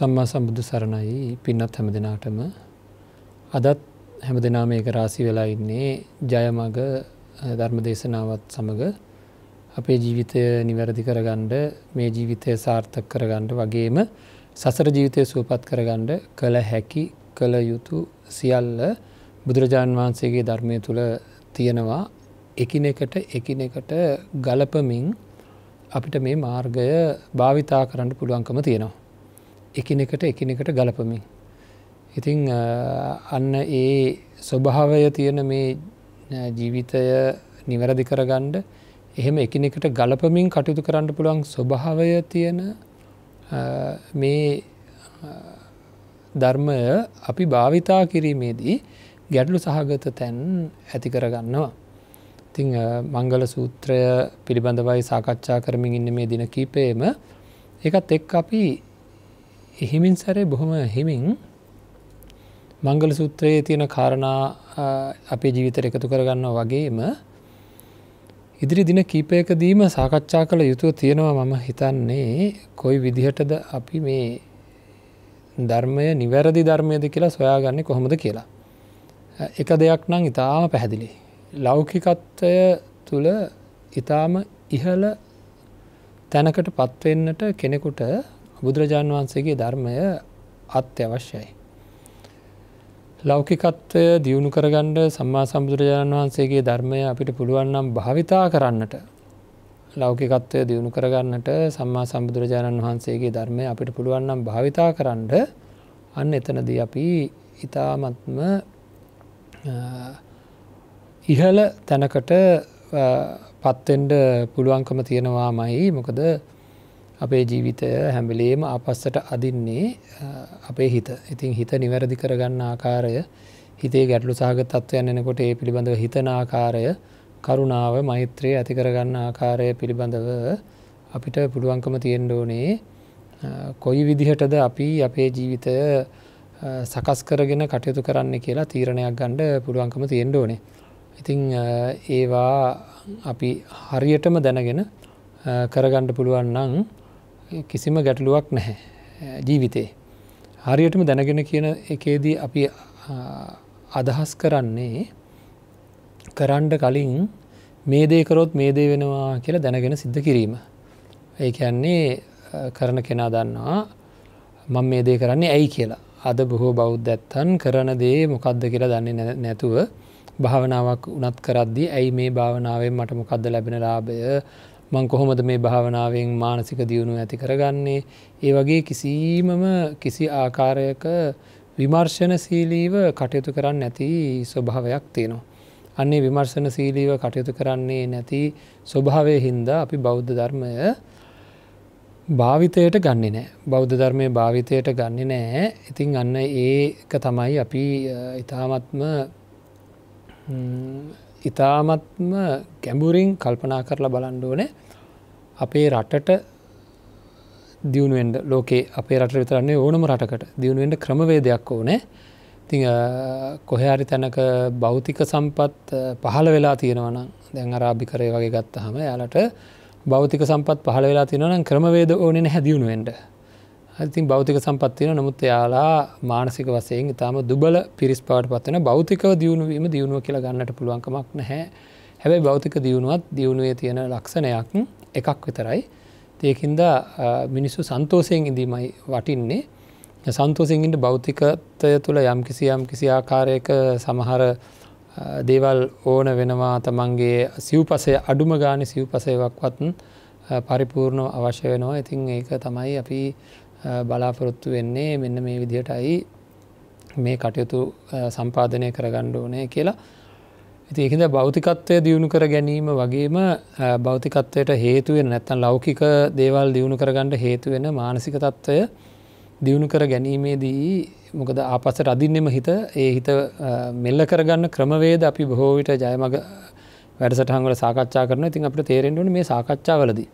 සම්මා සම්බුදු සරණයි. පින්නත් හැම දෙනාටම. අදත් හැම දෙනා මේක රාසි වෙලා ඉන්නේ ජයමග ධර්ම දේශනාවත් සමඟ අපේ ජීවිතය නිවැරදි කරගණ්ඩ මේ ජීවිතය සාර්ථක කරගණ්ඩ වගේම සසර ජීවිතය සූපත් කරගණ්ඩ කළ හැකි කළ යුතු සියල්ල බුදුරජාණන් වහන්සේගේ ධර්මය තුළ තියෙනවා. එකිනෙකට එකිනෙකට ගලපමින් අපිට මේ මාර්ගය භාවිතා කරන්න පුළුවන්කම තියෙනවා. එකිනෙකට එකිනෙකට ගලපමින්. ඉතිං අන්න ඒ ස්වභාවය තියෙන මේ ජීවිතය නිවැරදි කරගණ්ඩ එහෙම එකිනෙකට ගලපමින් කටයුතු කරන්න පුළුවන් ස්වභාවය තියෙන මේ ධර්මය අපි භාවිතා කිරීමේදී ගැටලු සහගත තැන් ඇති කරගන්නවා. තිං මංගල සූත්‍රය පිළිබඳවයි සාකච්ඡා කරමින් ඉන්න මේ දින කීපේම ඒකත් එක් අපි එහිමින් සැරේ බොහොම හිමින් මංගල සූත්‍රයේ තියෙන කාරණා අපේ ජීවිතර එකතු කරගන්න වගේම ඉදිරි දින කීපයකදීම සාකච්ඡා කළ යුතුව තියෙනවා මම හිතන්නේ කොයි විදිහටද අපි මේ ධර්මය නිවැරදි ධර්මයද කියලා සොයාගන්නේ කොහොමද කියලා. එක දෙයක් නම් ඉතාම පැහැදිලි. ලෞකිකත්වය තුළ ඉතාම ඉහල තැනකට පත්වෙන්නට කෙනෙකුට බුදුරජාණන් වහන්සේගේ ධර්මය අත්‍යවශ්‍යයි. ලෞකිකත්වය දියුණු කරගණ්ඩ සම්මා සම්බුදුරජාණන් වහන්සේගේ ධර්මය අපිට පුළුවන්නම් භාවිතා කරන්නට ලෞකිකත්වය දියුණු කරගන්නට සම්මා සම්බුදුරජාණන් වහන්සේගේ ධර්මය අපිට පුළුවන්නම් භාවිතා කරන්න අන්න එතනදී අපි ඉතාමත්ම ඉහල තැනකට පත්තෙන්ඩ පුළුවන්කම තියෙනවා මයි මොකද අපේ ජීවිතය හැම්බලේම අපස්සට අදින්නේ අපේ හිත. ඉතින් හිත නිවැරදි කරගන්න ආකාරය හිතේ ගැටලු සහග තත්වයන් එනකොට ඒ පිළිබඳව හිතන ආකාරය කරුණාව මෛත්‍රයේ ඇති කරගන්න ආකාරය පිළිබඳව අපිට පුළුවන්කම තියෙන්ඩෝනේ කොයි විදිහටද අපි අපේ ජීවිතය සකස් කරගෙන කටයුතු කරන්න කියලා තීරණයක් ගණ්ඩ පුළුවන්කම තියෙන්ඩෝනේ ඉතිං ඒවා අපි හරියටම දැනගෙන කරගණ්ඩ පුළුවන් නං කිසිම ගැටලුවක් නැහැ ජීවිතේ. හරියටම දැනගෙන කියන එකේදී අපි අදහස් කරන්නේ කරන්ඩ කලින් මේ දේකරොත් මේ දේ වෙනවා කියලා දැනගෙන සිද්ධ කිරීම. ඒ කියන්නේ කරන කෙනා දන්නවා මං මේ දේ කරන්නේ ඇයි කියලා. අද බොහෝ බෞද්ධත්තන් කරන දේ මොකක්ද කියලා දන්නේ නැතුව භාවනාවක් උනත් කරද්දි ඇයි මේ භාවනාවෙන් මට මොකක්ද ලැබෙන ලාභය මං කොහොමද මේ භාවනාවෙන් මානසික දියුණු ඇති කරගන්නේ? ඒ වගේ කිසිීමම කිසි ආකාරයක විමර්ශනශීලීව කටයුතු කරන්න නැති ස්වභාවයක් තියෙනවා. අන්නේ විමර්ශන සීලීව කටයුතු කරන්නේ නැති ස්වභාවය හින්දා අපි බෞද්ධ ධර්මය භාවිතයට ගන්නේ නෑ. බෞද්ධ ධර්මය භාවිතයට ගන්නේ නෑ. ඉතින් අන්න ඒක තමයි අපි ඉතාමත්ම ඉතාමත්ම ගැඹුරින් කල්පනා කරලා බලන්ඩෝන අපේ රටට දියුණුවෙන්ඩ ලෝකේ අපේ රට විතරන්නේ ඕනම රටකට දියුණුවෙන්ට ක්‍රමවේදයක් ඕනෑ. ති කොහරි තැනක භෞතික සම්පත් පහළ වෙලා තියෙනවන දැන් අරාභිකරය වගේ ගත්තහම යාලට භෞතික සම්පත් පහළ වෙලා තියෙනවන ක්‍රමවේද ඕනෙන හැදියුණුවෙන්ට ඉතින් භෞතික සම්පත්තියන නමුත් යාලා මානසික වසයෙන් ඉතාම දුබල පිරිස් පාට පත්වන භෞතිකව දියුණුවීම දියුණුව කියලා ගන්නට පුළුවන්කමක් නැහැ. හැබැයි භෞතික දියුණුවත් දියුණුවේ තියෙන ලක්ෂණයක් එකක් විතරයි. ඒකින්ද මිනිස්සු සන්තෝසයෙන් ඉදීමයි වටින්නේ. සන්තෝසිංගින්ට භෞතිකත්වය තුළ යම් කිසි යම් කිසි ආකාරයක සමහර දේවල් ඕන වෙනවා. තමන්ගේ සිව්පසය අඩුම ගාන සිව්පසයවක්වත්න් පරිපූර්ණව අවශ්‍ය වෙනවා. ඉතින් ඒක තමයි අපි බලාපොරොත්තු වෙන්නේ මෙන්න මේ විදිහටයි මේ කටයුතු සම්පාධනය කරගණ්ඩ ඕනය කියලා. ඉති ඒහිද භෞතිකත්වය දියුණු කර ගැනීම වගේම භෞතිකත්වයට හේතුවෙන නැත්තන් ලෞකික දේවල් දියුණු කරගන්නඩ හේතුවෙන මානසික තත්ත්වය දියුණු කර ගැනීමේදී මොකද ආපසට අදින්නෙම හිත ඒ හිත මෙල්ල කරගන්න ක්‍රමවේද අපි බොහෝවිට ජයමග වැඩසටහංවල සාකච්ඡා කරන ඉතින් අපට තේරෙන්ටුන මේ සාකච්ඡාවලදී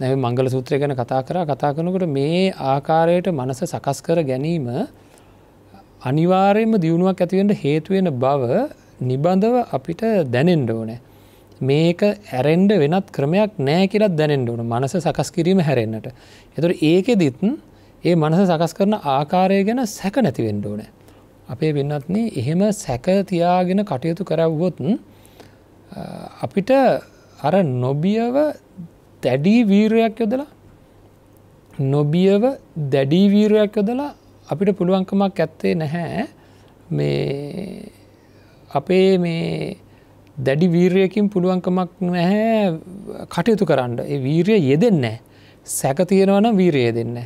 නැව මංගල සූත්‍රය ගැන කතා කර කතා කරනකට මේ ආකාරයට මනස සකස් කර ගැනීම අනිවාරයෙන්ම දියුණුවක් ඇතිවෙන්ට හේතුවෙන බව නිබඳව අපිට දැනෙන්ඩ ඕනෑ. මේක ඇරෙන්ඩ වෙනත් ක්‍රමයක් නෑ කියලත් දැනෙන්ඩ ඕන මනස සකස් කිරීම හැරෙන්න්නට. එතුර ඒක දිත්න් ඒ මනස සකස් කරන ආකාරය ගැන සැක නැතිවෙන්න ඕන. අපේ වෙන්නත්න එහෙම සැක තියාගෙන කටයුතු කරව්වොත් අපිට අර නොබියව දැඩී වීරයක් යොදලා නොබියව දැඩී වීරයක් යොදලා අපිට පුළුවන්කමක් ඇත්තේ නැහැ. මේ අපේ මේ දැඩි වීරයකින් පුළුවන්කමක් නැහැ කටයුතු කරන්න. ඒ වීරය යෙදෙන්නේ සැක තියෙනවන වීරය දෙන්න.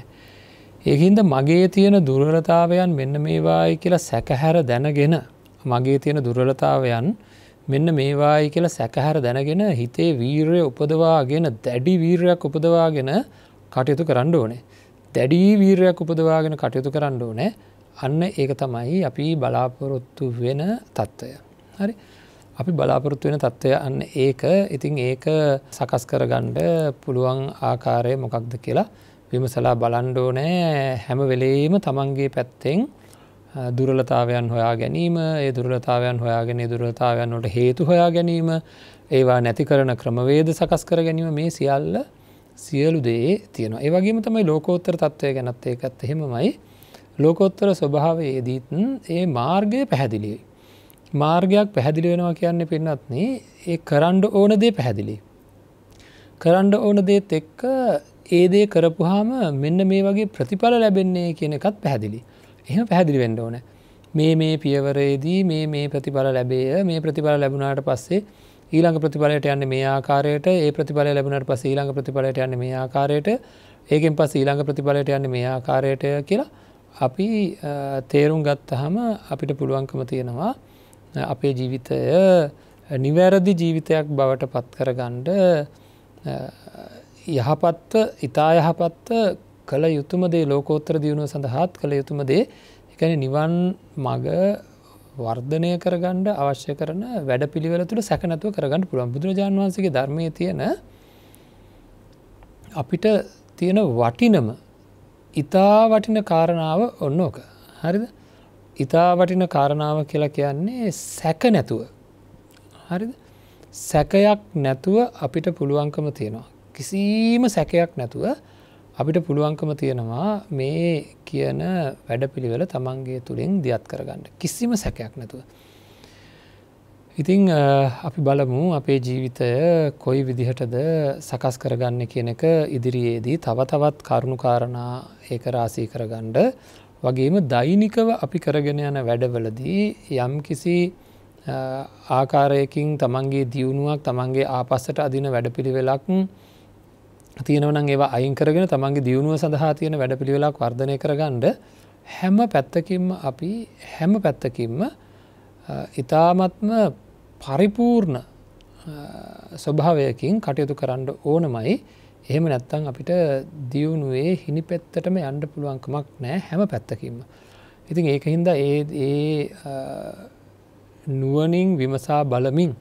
ඒහින්ද මගේ තියෙන දුර්වලතාවයන් මෙන්න මේවායි කියලා සැකහැර දැනගෙන මගේ තියෙන දුර්වලතාවයන් මෙන්න මේවායි කියලා සැකහැර දැනගෙන හිතේ වීරය උපදවාගෙන දැඩි වීරයක් උපදවාගෙන කටයුතු කරන්න ඕනේ. දැඩී වීරයක් උපදවාගෙන කටයුතු කරන්න ඕනෑ අන්න ඒක තමයි අපි බලාපොරොත්තු වෙන තත්ත්වය. හරි අපි බලාපොරොත්තු වෙන තත්ත්වය අන්න ඒක ඉතින් ඒක සකස් කරගණ්ඩ පුළුවන් ආකාරය මොකක්ද කියලා විමසලා බලන්ඩෝනෑ හැම වෙලේම තමන්ගේ පැත්තෙන් දුරලතාවයන් හොයා ගැනීම ඒ දුරලතාවයන් හොයාගෙන දුරලතාවයන් වලට හේතු හොයා ගැනීම ඒවා නැති කරන ක්‍රමවේද සකස් කර ගැනීම මේ සියල්ල සියලු දේ තියෙනවා ඒවගේම තමයි ලෝකෝත්තර තත්ත්වය ගැනත් ඒකත් එහෙමමයි ලෝකෝත්තර ස්වභාවයේදීත් ඒ මාර්ගය පැහැදිලි. මාර්ගයක් පැහැදිලි වෙනවා කියන්න පින්නත්නේ ඒ කරන්ඩ ඕන දේ පැහැදිලි. කරන්ඩ ඕන දේත් එක්ක ඒ දේ කරපුහාම මෙන්න මේ වගේ ප්‍රතිඵල ලැබෙන්නේ කියන එකත් පැහැදිලි. එහෙම පැහැදිලි වෙන්න ඕන. මේ මේ පියවරේදී මේ මේ ප්‍රතිඵල ලැබේ මේ ප්‍රතිඵල ලැබුණාට පස්සේ ඊළඟ ප්‍රතිඵලයට යන්න මේ ආකාරයට ඒ ප්‍රතිඵල ලැබුණට පස් ඊළඟ ප්‍රතිඵලයට යන්න මේ ආකාරයට ඒකෙන් පස් ඊළඟ ප්‍රතිඵලයට යන්න මේ ආකාරයට කියලා අපි තේරුම් ගත්තහම අපිට පුළුවන්කම තියෙනවා අපේ ජීවිතය නිවැරදි ජීවිතයක් බවට පත් කරගණ්ඩ යහපත්ව ඉතා යහපත්ව කළ යුතුමදේ ලෝකෝත්තර දියුණුව සඳහාත් කළ යුතුමදේ එකන නිවන් මග වර්ධනය කරගණ්ඩ අවශ්‍ය කරන වැඩ පිළිවෙල තුළ සැකනැතුව කරගන්න පුළුවන්. බුදුරජාන් වන්සගේ ධර්මය තියෙන අපිට තියෙන වටිනම ඉතා වටින කාරණාව ඔන්න ඕක. හරිද? ඉතා වටින කාරණාව කියලා කියන්නේ සැක නැතුව. හරිද? සැකයක් නැතුව අපිට පුළුවන්කම තියෙනවා. කිසිීම සැකයක් නැතුව අපිට පුළුවන්කම තියෙනවා මේ කියන වැඩපිළිවෙල තමන්ගේ තුළින් දියත් කරගන්න කිසිම සැකයක් නැතුව. ඉතිං අපි බලමු අපේ ජීවිතය කොයි විදිහටද සකස් කරගන්න කියන එක ඉදිරියේදී තව තවත් කරුණුකාරණා ඒක රාසී කරගණ්ඩ වගේම දෛනිකව අපි කරගෙන යන වැඩවලදී යම් කිසි ආකාරයකින් තමන්ගේ දියුණුවක් තමන්ගේ ආපස්සට අදින වැඩපිළිවෙලක් තියෙනවනම් ඒවා අයින් කරගෙන තමන්ගේ දියුණුව සඳහා තියෙන වැඩ පිළිවෙලක් වර්ධනය කරගණ්ඩ හැම පැත්තකින්ම අපි හැම පැත්තකින්ම ඉතාමත්ම පරිපූර්ණ ස්වභාවයකින් කටයුතු කරන්න ඕනමයි එහෙම නැත්තං අපිට දියුණුවේ හිනි පැත්තටම යන්ඩ පුළුවන්කමක් නෑ හැම පැත්තකින්ම. ඉතින් ඒක හින්දා ඒ ඒ නුවනින් විමසා බලමින්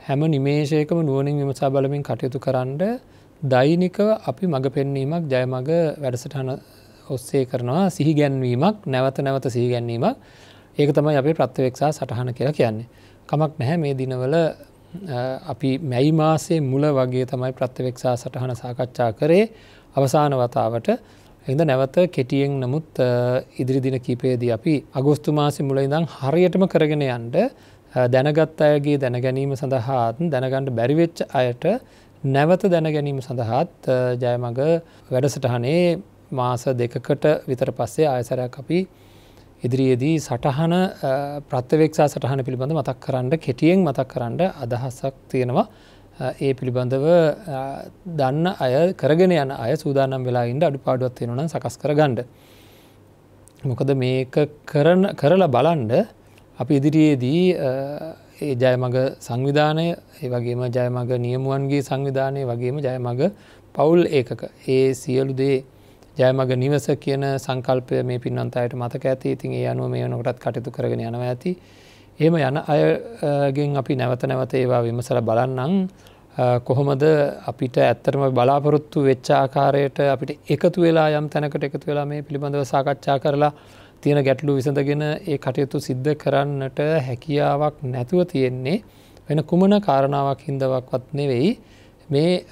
හැම නිමේශයකම නුවනින් විමසා බලමින් කටයුතු කරන්න දෛනිකව අපි මඟ පෙන්වීමක් ජයමග වැඩසටහන ඔස්සේ කරනවා සිහි ගැන්වීමක් නැවත නැවත සිහි ගැන්වීමක් ඒක තමයි අපේ ප්‍රත්්‍යවෙක්ෂා සටහන කියලා කියන්නේ. කමක් නැහැ මේ දිනවල අපි මැයි මාසේ මුල වගේ තමයි ප්‍රත්්‍යවෙක්ෂා සටහන සාකච්ඡා කරේ අවසාන වතාවට එද නැවත කෙටියෙන් නමුත් ඉදිරි දින කීපයේදී අපි අගෝස්තු මාසි මුල ඉඳං හරියටම කරගෙන යන්ට දැනගත් අයගේ දැනගැනීම සඳහාත් දැනගණ්ඩ බැරිවෙච්ච අයට නැවත දැන ගැනීම සඳහාත් ජයමග වැඩසටහනේ මාස දෙකකට විතර පස්සේ ආයසරයක් අපි ඉදිරියේදී සටහන ප්‍රත්්‍යවෙක්ෂා සටහන පිළිබඳ මතක් කරන්න කෙටියෙන් මතක් කරන්න අදහසක් තියෙනවා ඒ පිළිබඳව දන්න අය කරගෙන යන අය සූදානම් වෙලා ඉන්ඩ අඩු පාඩුවත් තියෙනවන සකස් කර ගණ්ඩ. මොකද මේක කරලා බලන්ඩ අපි ඉදිරියේදී ඒ ජයමග සංවිධානය ඒ වගේම ජයමග නියමුවන්ගේ සංවිධානය වගේම ජයමග පවුල් ඒකක. ඒ සියලු දේ ජයමග නිවස කියන සංකල්පය මේ පින්නන්ත අයට මතක ඇති. ඉතින් ඒ අනුව මේ නොකටත් කටයුතු කරගෙන යනවා ඇති. ඒම යන අයගෙන් අපි නැවත නැවත ඒවා විමසල බලන්නම්. කොහොමද අපිට ඇත්තරම බලාපොරොත්තු වෙච්චාකාරයට අපිට එකතු වෙලා යම් තැනකට එකතු වෙලා මේ පිළිබඳව සාකච්ඡා කරලා තියෙන ගැටලු විසඳගෙන ඒ කටයුතු සිද්ධ කරන්නට හැකියාවක් නැතුව තියෙන්නේ. වෙන කුමන කාරණාවක් හින්දවක්වත් නෙවෙයි. මේ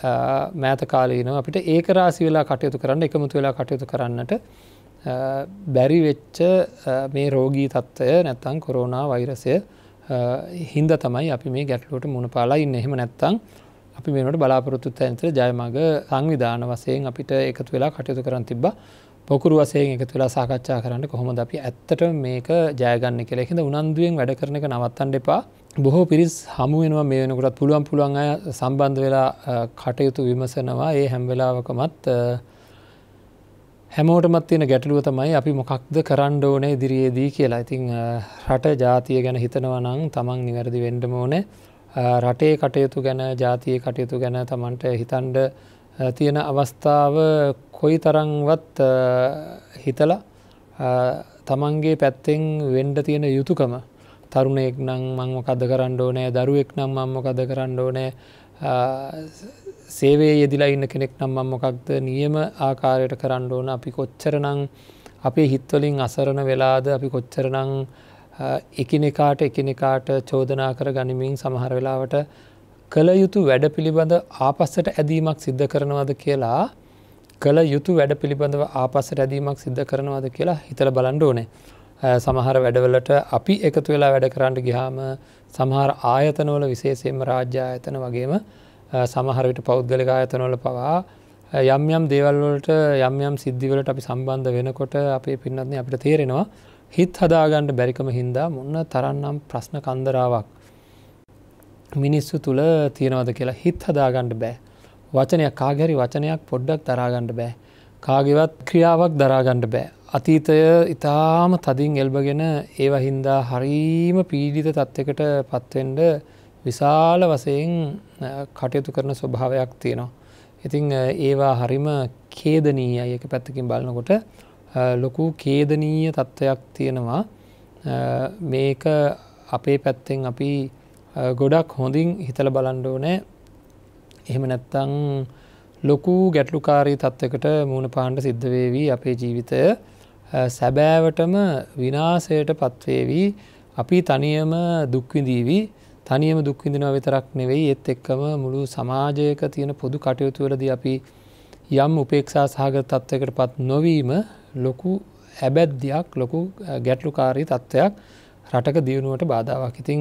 මෑත කාලීන අපිට ඒක රාසි වෙලා කටයුතු කරන්න එකමුතු වෙලා කටයුතු කරන්නට බැරි වෙච්ච මේ රෝගී තත්ත්වය නැත්තං කොරෝනා වෛරසය හින්ද තමයි අපි මේ ගැටලුවට මුණපාලා ඉන්න. එහෙම නැත්තං අපි මේනට බලාපොරොත්තුත් ඇන්තර ජයමග සංවිධාන වසයෙන් අපිට එකතු වෙලා කටයුතු කරන්න තිබ පොකුරු වසයෙන් එකතු වෙලා සාකච්ඡා කරන්න කොහොමද අපි ඇත්තට මේක ජයගන්න කෙලෙහිද උනන්දුවෙන් වැඩ කරන එක නවත්තන් දෙපා බොහෝ පිරිස් හමුවෙනවා මේ වෙනකටත්. පුළුවන් පුළුවන් අය සම්බන්ධ වෙලා කටයුතු විමසනවා. ඒ හැම්වෙලාවකමත් හැමෝටමත් තියෙන ගැටලුව තමයි අපි මොකක්ද කරන්න ඕනේ ඉදිරියේදී කියලා. ඉතිං රට ජාතිය ගැන හිතනවනං තමන් නිවැරදි වෙන්ඩම ඕනේ. රටේ කටයුතු ගැන ජාතිය කටයුතු ගැන තමන්ට හිතන්ඩ තියෙන අවස්ථාව කොයි තරංවත් හිතලා තමන්ගේ පැත්තෙන් වෙන්ඩ තියෙන යුතුකම. තරුණයෙක් නං මං මොකද කරන්න ඕනෑ දරුවෙක් නම් මං මොකද කරන්න ඕනෑ සේවේ යෙදිලා ඉන්න කෙනෙක් නම් මම මොකක්ද නියම ආකාරයට කරන්න ඕන අපි කොච්චරනං අපේ හිත්වලින් අසරණ වෙලාද අපි කොච්චරනං එකිනෙකාට එකිනෙකාට චෝදනා කර ගනිමින් සමහර වෙලාවට කළ යුතු වැඩ පිළිබඳ ආපස්සට ඇදීමක් සිද්ධ කරනවද කියලා කළ යුතු වැඩ පිළිබඳව ආපස්සට ඇදීමක් සිද්ධ කරනවද කියලා හිතල බලන්ඩ ඕනේ. සමහර වැඩවලට අපි එකතු වෙලා වැඩ කරන්නට ගිහාම සමහර ආයතනවල විශේෂයෙන්ම රාජ්‍ය ආයතන වගේම සමහරවිට පෞද්ගලික ආයතනොල පවා යම් යම් දේවල්වලට යම් යම් සිද්ධිවලට අපි සම්බන්ධ වෙනකොට අපේ පින්නත්න අපිට තේරෙනවා හිත් හදාගණ්ඩ බැරිකම හින්දා මුන්න තරන්නම් ප්‍රශ්න කන්දරාවක් මිනිස්සු තුළ තියෙනවද කියලා හිත් හදාගණ්ඩ බෑ. වචනයක් කාගැරි වචනයක් පොඩ්ඩක් දරාගණ්ඩ බෑ. කාගෙවත් ක්‍රියාවක් දරාගණ්ඩ බෑ. අතීතය ඉතාම තදින් එල්බගෙන ඒවහින්දා හරීම පීඩිත තත්ත්වකට පත්වෙන්ඩ විශාල වසයෙන් කටයුතු කරන ස්වභාවයක් තියෙනවා. ඉතිං ඒවා හරිම කේදනීය එක පැත්තකින් බලනකොට ලොකු කේදනීය තත්ත්වයක් තියෙනවා. මේක අපේ පැත්තෙන් අපි ගොඩක් හොඳින් හිතල බලන්ඩෝ නෑ එහෙම නැත්තං ලොකු ගැටලුකාරී තත්ත්වකට මූුණ පාණ්ඩ සිද්ධවේවී අපේ ජීවිතය. සැබෑවටම විනාසයට පත්වේවී. අපි තනියම දුක්විදීවී තනියම දුක්විඳිනව විතරක් නෙවෙයි එත් එක්කම මුළු සමාජයක තියෙන පොදු කටයුතුවලද අපි යම් උපේක්ෂා සහගත තත්ත්වකට පත් නොවීම ලොකු ඇබැද්දයක් ලොකු ගැටලුකාරී තත්ත්වයක් රටක දියුණුවට බාධාවක්. ඉතිං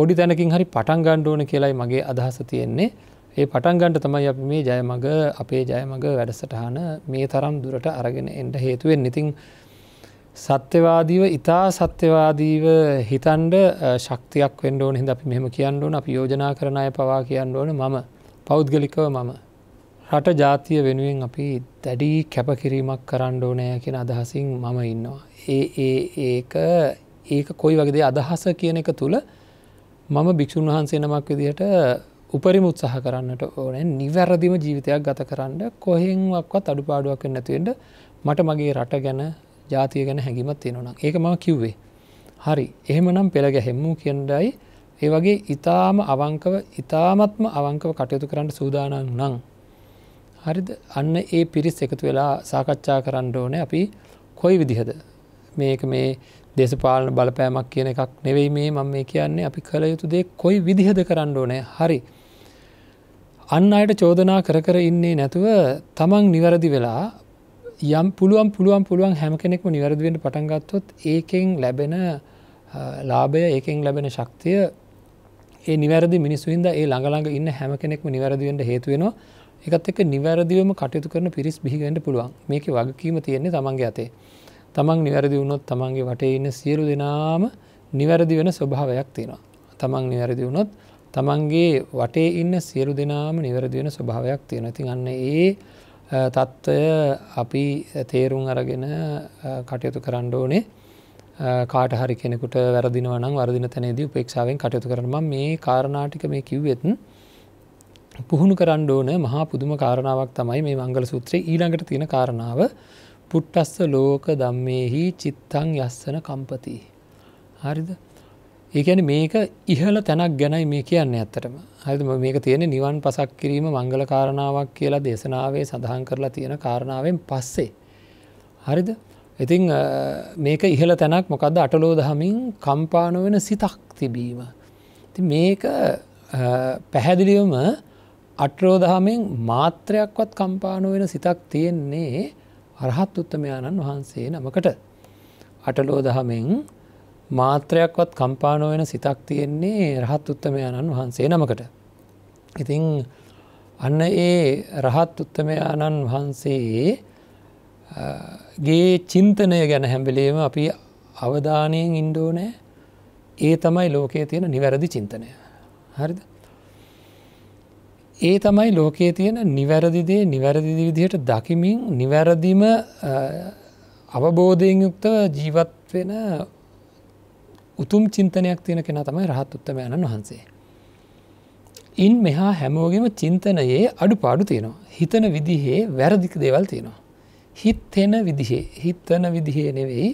පොඩි තැනකින් හරි පටන් ගණ්ඩෝන කියලයි මගේ අදහස තියෙන්නේ. ඒ පටන්ගන්ට තමයි අප මේ ජයමග අපේ ජයමග වැඩසටහන මේ තරම් දුරට අරගෙන එන්ඩ හේතුවෙන් ඉතිං සත්‍යවාදීව ඉතා සත්‍යවාදීව හිතන්ඩ ශක්තියක් වෙන්ඩ ඕන හිද අපි මෙහම කියන්න ඕන. අපි යෝජනා කරන අය පවා කියන්න ඕන මම. පෞද්ගලිකව මම. රට ජාතිය වෙනුවෙන් අපි දැඩී කැපකිරීමක් කරන්න ඕනෑ කියෙන අදහසින් මම ඉන්නවා. ඒ ඒ ඒක ඒක කොයි වගේදේ? අදහස කියන එක තුළ මම භික්‍ෂූන් වහන්සේ නමක් විදිහට උපරිම උත්සාහ කරන්නට ඕනෑ. නිවැරදිම ජීවිතයක් ගත කරන්න කොහෙන්වක්වත් අඩුපාඩුවක් නැතිවෙන්ට මට මගේ රට ගැන ජාතිය ගැන හැඟිමත් තියෙනවනම් ඒක ම කිව්වේ. හරි. එහෙමනම් පෙළ ගැහෙම්මූ කියන්ඩයි ඒ වගේ ඉතාම අවංකව ඉතාමත්ම අවංකව කටයුතු කරන්න සූදානන් නං හරිද? අන්න ඒ පිරිස් එකතු වෙලා සාකච්ඡා කරන්න ඕන. අපි කොයි විදිහද? මේක මේ දේශපාලන බලපෑමක් කියන එකක් නෙවෙයි මේ මම මේ කියන්නේ. අපි කළ යුතු දේ කොයි විදිහද කරන්න ඕනෑ? හරි. අන්න අයට චෝදනා කර කර ඉන්නේ නැතුව තමන් නිවැරදි වෙලා යම් පුළුවන් පුළුවන් පුළුවන් හැම කෙනෙක්ම නිවැරදිවෙන්ට පටන්ගත්තොත් ඒකෙන් ලැබෙන ලාභය ඒකෙන් ලැබෙන ශක්තිය ඒ නිවැරදි මිනිස්සුන්ද ඒ ළඟළඟ ඉන්න හැම කෙනෙක්ම නිවැරදිවෙන්ට හේතුවෙනවා එකත් එක නිවැරදිවම කටයුතු කරන පිරිස් බිහිගට පුළුවන්. මේක වගකීම තියෙන්නේ තමන්ගේ අතේ. තමන් නිවැරදි වුණොත් තමන්ගේ වටේ ඉන්න සියලු දෙනාම නිවැරදි වෙන ස්වභාවයක් තියෙනවා. තමන් නිවැරදි වුණොත් තමන්ගේ වටේ ඉන්න සියලු දෙනාම නිවැරදි වෙන ස්වභාවයක් තියෙන ඉතින් අන්න ඒ තත්ත්වය අපි තේරුම් අරගෙන කටයුතු කරන්න ඕනේ. කාට හරි කෙනෙකුට වැරදිනවනම් වරදින තැනේදී උපේක්ෂාවෙන් කටයුතු කරනම මේ කාරණාටික මේ කිව්වෙත්න් පුහුණු කරන්න ඕන මහා පුදුම කාරණාවක් තමයි මේ මංගල සූත්‍රයේ ඊළඟට තියෙන කාරණාව. පුට්ටස්ස ලෝක දම්මේහි චිත්තං යස්සන කම්පති. හරිද ඒකැන මේක ඉහල තැනක් ගැනයි මේ කියන්න ඇත්තටම හරිම මේක තියෙන නිවන් පසක් කිරීම මංගල කාරණාවක් කියලා දේශනාවේ සඳහන් කරලා තියෙන කාරණාවෙන් පස්සේ. හරිද ඉතිං මේක ඉහල තැනක් මොකක්ද අටලෝ දහමින් කම්පාන වෙන සිතක් තිබීම. ති මේක පැහැදිලිවම අට්‍රෝදහමෙන් මාත්‍රයක්වත් කම්පාන වෙන සිතක් තියෙන්නේ අරහත් උත්තමයාණන් වහන්සේ නමකට අටලෝ දහමෙන් මාත්‍රයක්වත් කම්පානෝ වෙන සිතක් තියෙන්නේ රහත් උත්තමයාණන් වහන්සේ නමකට. ඉතිං අන්න ඒ රහත් උත්තමයාණන් වහන්සේ ගේ චින්තනය ගැන හැම්බිලේම අපි අවධානයෙන් ඉන්ඩෝනෑ ඒ තමයි ලෝකයේ තියෙන නිවැරදි චින්තනය. හරිද. ඒ තමයි ලෝකයේ තියෙන නිවැරදිදේ නිවැරදි විදිහට දකිමින් නිවැරදිම අවබෝධයෙන් යුක්තව ජීවත් වෙන උතුම් චින්තනයක් තියෙන කෙන තමයි රහත් උත්තමයණන් වහන්සේ. ඉන් මෙහා හැමෝගෙම චින්තනයේ අඩු පාඩු තියෙනවා. හිතන විදිහේ වැරදික දේවල් තියෙනවා. හිත්හෙන විදිහේ හිත්තන විදිහේ නෙවෙයි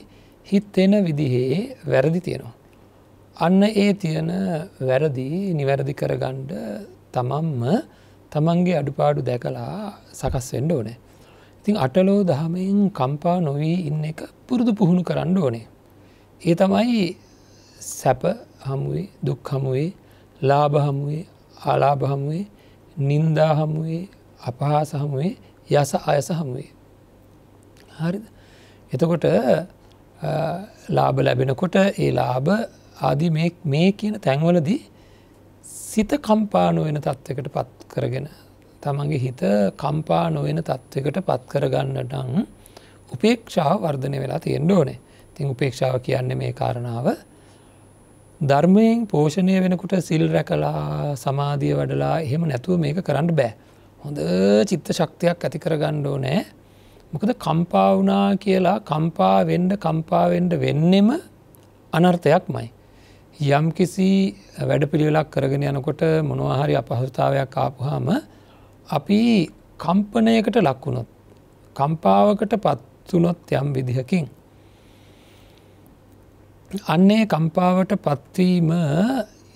හිත්වෙන විදිහේ වැරදි තියෙනවා. අන්න ඒ තියෙන වැරදි නිවැරදි කරගණ්ඩ තමම්ම තමන්ගේ අඩුපාඩු දැකලා සකස් වෙන්ඩ ඕනේ. ඉතින් අටලෝ දහමෙන් කම්පා නොවී ඉන්න එක පුරුදු පුහුණු කරන්න ඕනේ. ඒ තමයි සැප හමුවේ දුක් හමුවේ ලාභ හමුවේ ආලාභ හමුවේ නින්දා හමුවේ අපහාස හමුවේ යස අයස හමුවේ. හරිද. එතකොට ලාභ ලැබෙනකොට ඒ ලාභ ආදී මේ කියන තැන්වලදී සිත කම්පා නොවෙන තත්ත්වකට පත් කරගෙන තමන්ගේ හිත කම්පා නොවෙන තත්ත්වකට පත් කරගන්නටං උපේක්ෂාව වර්ධනය වෙලා තියෙන්ඩ ඕනේ. තින් උපේක්ෂාව කියන්නේ මේ කාරණාව. ධර්මයෙන් පෝෂණය වෙනකුට සිල් රැකලා සමාධිය වඩලා එහෙම නැතුව මේක කරන්න බෑ. හොඳ චිත්ත ශක්තියක් ඇති කරගණ්ඩෝ නෑ මොකද කම්පාවනා කියලා කම්පා වෙන්ඩ කම්පාවෙන්ඩ වෙන්නෙම අනර්ථයක් මයි යම් කිසි වැඩ පිළිවෙලක් කරගෙන යනකොට මොනවාහරි අපහසුතාවයක් ආපුහාම අපි කම්පනයකට ලක්වුණොත් කම්පාවකට පත්වනොත් යම් විදිහකින්. අන්නේ කම්පාවට පත්වීම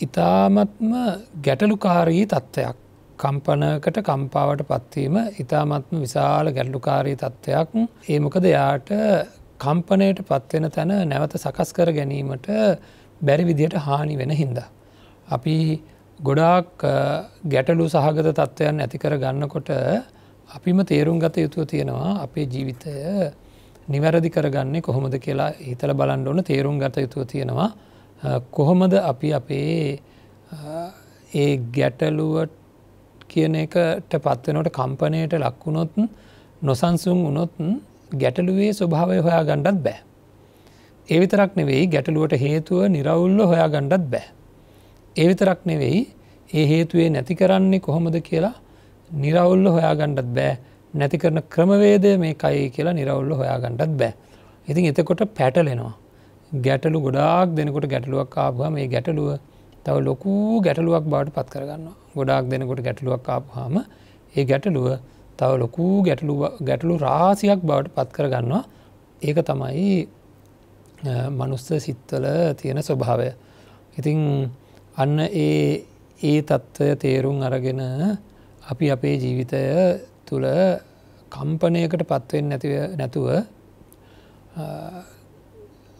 ඉතාමත්ම ගැටලුකාරී තත්ත්වයක්. කම්පනකට කම්පාවට පත්වීම ඉතාමත්ම විශාල ගැටලුකාරී තත්ත්වයක්. ඒමොකද යාට කම්පනයට පත්වෙන තැන නැවත සකස් කර ගැනීමට බැරි විදියට හානි වෙන හින්දා. අපි ගොඩාක් ගැටලු සහගත තත්ත්වයන් ඇතිකර ගන්නකොට අපිම තේරුම් ගත යුතුව තියෙනවා අපේ ජීවිතය නිවැරදි කරගන්නේ කොහොමද කියලා හිතල බලන්ඩ ඕන තේරුම් ගත යුතුව තියෙනවා කොහොමද අපි අපේ ඒ ගැටලුවට කියන එකට පත්වෙනට කම්පනයට ලක්වුණොත් නොසන්සුන් වනොත් ගැටලුවේ ස්වභාවය හොයා ගණ්ඩත් බෑ. ඒ විතරක් නෙවෙයි ගැටලුවට හේතුව නිරවුල්ල හොයා ගණ්ඩත් බෑ. ඒ විතරක් නෙවෙයි ඒ හේතුවේ නැති කරන්නේ කොහොමද කියලා නිරවුල්ල හොයා ගණ්ඩත් බෑ නැති කරන ක්‍රමවේදය මේ කයි කියලා නිරවුල්ල හොයා ගණ්ඩත් බෑ. ඉතින් එතකොට පැටලෙනවා. ගැටලු ගොඩාක් දෙනකොට ගැටලුවක් ආපුහ මේ ගැටලුව තව ලොකූ ගැටලුවක් බාට පත් කරගන්න ගොඩාක් දෙනකොට ගැටලුවක් ආපුහාම ඒ ගැටලුව තව ලොකූ ගැටලු ගැටලු රාසියක් බවට පත් කරගන්නවා ඒක තමයි මනුස්ස සිත්තල තියෙන ස්වභාවය. ඉතිං අන්න ඒ ඒ තත්ත්වය තේරුම් අරගෙන අපි අපේ ජීවිතය තුළ කම්පනයකට පත්වෙන් නැතිව නැතුව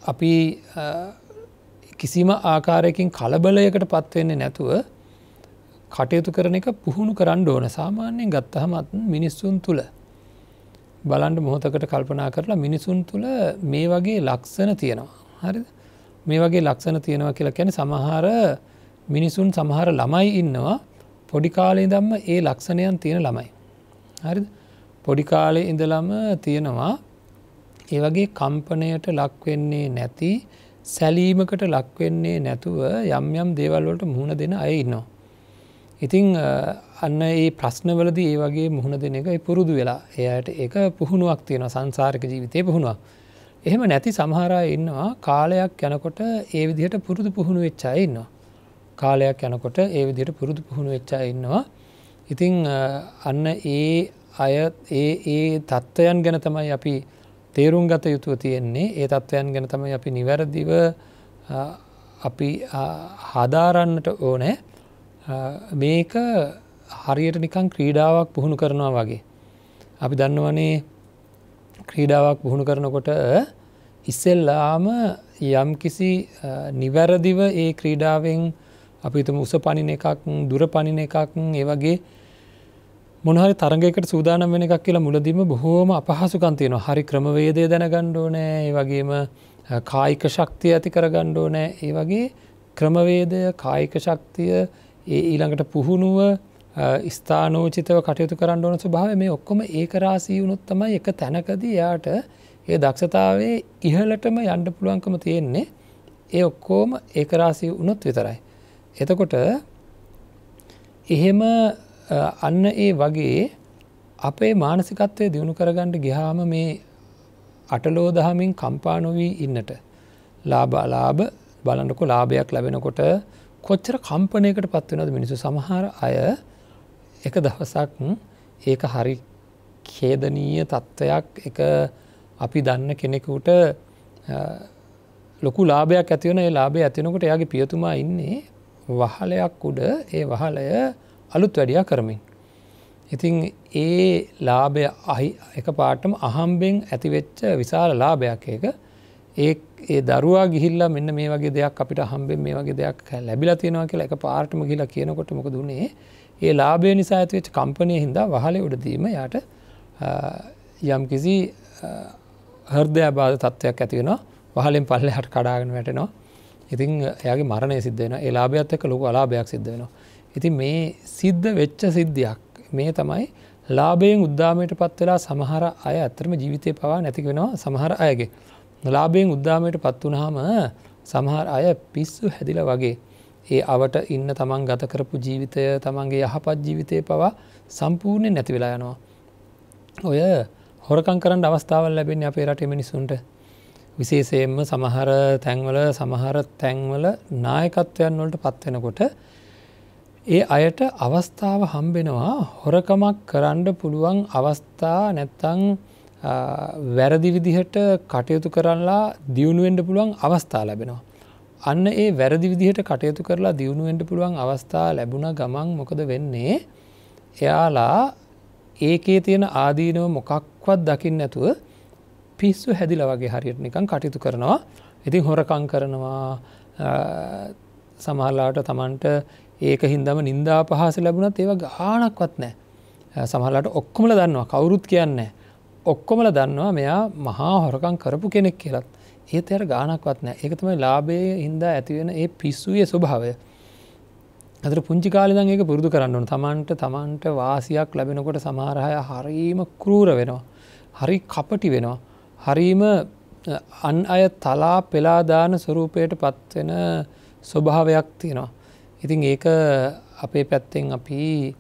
අපි කිසිම ආකාරයකින් කලබලයකට පත්වෙන්නේ නැතුව කටයුතු කරන එක පුහුණු කරන්න ඕන සාමාන්‍යයෙන් ගත්තහමත් මිනිස්සුන් තුළ බලන්ඩ මොහොතකට කල්පනා කරලා මිනිසුන් තුළ මේ වගේ ලක්ෂණ තියෙනවා. හරි මේ වගේ ලක්ෂණ තියෙනවා කියලා කැන සමහර මිනිසුන් සමහර ළමයි ඉන්නවා. පොඩිකාලේ දම්ම ඒ ලක්ෂණයන් තියෙන ළමයි. හරි පොඩිකාලේ ඉඳලම තියෙනවා. ඒ වගේ කම්පනයට ලක්වෙන්නේ නැති සැලීමකට ලක්වෙන්නේ නැතුව යම් යම් දේවල්වලට මුහුණ දෙන අය ඉන්නවා. ඉතිං අන්න ඒ ප්‍රශ්නවලද ඒ වගේ මුහුණ දෙන එක පුරුදු වෙලා එයට ඒක පුහුණුවක් තියෙන සංසාරක ජීවිතය පුහුණුවක්. එහෙම නැති සමහරා ඉන්නවා කාලයක් යනකොට ඒ විදිහට පුරුදු පුහුණු වෙච්චා ඉන්නවා. කාලයක් යනකොට ඒ විදිහට පුරුදු පුහුණු වෙච්චා ඉන්නවා. ඉතිං අන්න ඒ අය ඒ ඒ තත්ත්වයන් ගැන තමයි අපි තේරුම් ගත යුතුව තියෙන්නේ ඒ තත්ත්වයන් ගැන තමයි අපි නිවැරදිව අපි හදාරන්නට ඕනෑ මේක හරියට නිකං ක්‍රීඩාවක් පුහුණු කරනවා වගේ. අපි දන්නවනේ ක්‍රීඩාවක් පුහුණු කරනකොට ඉස්සෙල්ලාම යම් කිසි නිවැරදිව ඒ ක්‍රීඩාවෙන් අපිතුම උස පනින එකක් දුර පනින එකක් ඒ වගේ මොනහරි තරගයකට සූදානම් වෙන එකක් කියලා මුලදීම බොහෝම අපහසුකන්තියන හරි ක්‍රමවේදය දැනගණ්ඩෝ නෑ ඒ වගේම කායික ශක්තිය ඇති කරගණ්ඩෝ නෑ ඒ වගේ ක්‍රමවේදය කායික ශක්තිය ඒ ඊළඟට පුහුණුව ස්ථානෝචිතව කටයුතු කරන්න ඕන ස්වභාව මේ ඔක්කොම ඒකරාසී වුණොත් තමයි එක තැනකදී යාට ඒ දක්ෂතාවේ ඉහලටම යන්ඩ පුළුවන්කම තියෙන්නේ ඒ ඔක්කෝම ඒකරාසී වුණොත් විතරයි. එතකොට එහෙම අන්න ඒ වගේ අපේ මානසිකත්වය දියුණු කරගන්නට ගිහාම මේ අටලෝ දහමින් කම්පා නොවී ඉන්නට ලාබාලාභ බලන්නකො ලාභයක් ලැබෙනකොට කොච්චර කම්පනයකට පත්වෙනද මිනිසු සමහර අය එක දවසක් ඒක හරි khේදනීය තත්ත්වයක් එක අපි දන්න කෙනෙකුට ලොකු ලාභයක් ඇතිවන ඒ ලාභය ඇතිනකොට එයාගේ පියතුමා ඉන්නේ වහලයක් උඩ. ඒ වහලය අලුත් වැඩියා කරමින්. ඉතින් ඒ ලාභය අහි එක පාටම අහම්බෙන් ඇතිවෙච්ච විශාල ලාභයක් ඒක. ඒ ඒ දරුවා ගිහිල්ලා මෙන්න මේ වගේ දෙයක් අපිට හම්බෙන් මේ වගේ දෙයක් ලැබිලා තියෙනවා කියලා එක පාර්ටම ගිලා කියනකොට මොක දුන්නේ ඒ ලාභය නිසා ඇතිවෙච් කම්පනය හින්දා වහල උඩදීම යට යම් කිසි හර්දය බාධ තත්ත්වයක් ඇතිවෙනවා වහලෙන් පල්ල හට කඩාගෙන වැටෙනවා. ඉතින් එයාගේ මරණය සිද්ධ වෙන ඒ ලාභයත් එක්ක ලොකු අලාභයක් සිද්ධ වෙනවා. ඉතින් මේ සිද්ධ වෙච්ච සිද්ධියක් මේ තමයි ලාබයෙන් උද්දාමයට පත් වෙලා සමහර අය ඇතරම ජීවිතය පවා නැති වෙනවා සමහර අයගේ. ලාබයෙන් උද්දාමයට පත් වනහම සමහර අය පිස්සු හැදිල වගේ ඒ අවට ඉන්න තමන් ගත කරපු ජීවිතය තමන්ගේ යහපත් ජීවිතය පවා සම්පූර්ණයෙන් නැති වෙලා යනවා. ඔය හොරකං කරන්න අවස්ථාවල් ලැබෙන අපේ රට මිනිසුන්ට විශේෂයෙන්ම සමහර තැන්වල සමහර තැන්වල නායකත්වයන් වලට පත්වෙනකොට ඒ අයට අවස්ථාව හම්බෙනවා හොරකමක් කරන්න පුළුවන් අවස්ථා නැත්තං වැරදි විදිහට කටයුතු කරලා දියුණුවෙන්ට පුළුවන් අවස්ථා ලැබෙනවා. අන්න ඒ වැරදි විදිහට කටයුතු කරලා දියුණුවෙන්ට පුළුවන් අවස්ථා ලැබුණ ගමන් මොකද වෙන්නේ? එයාලා ඒකේ තියෙන ආදීනව මොකක්වත් දකිින් නැතුව පිස්සු හැදිල වගේ හරියට නිකන් කටයුතු කරනවා. ඉතින් හොරකං කරනවා. සමහල්ලාට තමන්ට ඒක හින්දම නින්දා පහස ලැබුණත් ඒව ගානක්වත් නෑ සමහලට ඔක්කොමල දන්නවා. කවුරුත් කියන්නේ ඔක්කොමල දන්නවා මෙයා මහා හොරකං කරපු කෙනෙක් කියලත්. ඒත් එයට ගානක්වත් නෑ. ඒක තමයි ලාබය හින්දා ඇතිවෙන ඒ පිස්සුය ස්වභාවය. අතර පුංචි කාලිදන් ඒක පුරුදු කරන්නවන තමන්ට තමන්ට වාසියක් ලැබෙනකොට සමහරහය හරීම කරූර වෙනවා. හරි කපටි වෙනවා. හරීම අන් අය තලා පෙලාදාන ස්වරූපයට පත්වෙන ස්වභාවයක් තියෙනවා. ඉතින් ඒක අපේ පැත්තෙන් අපි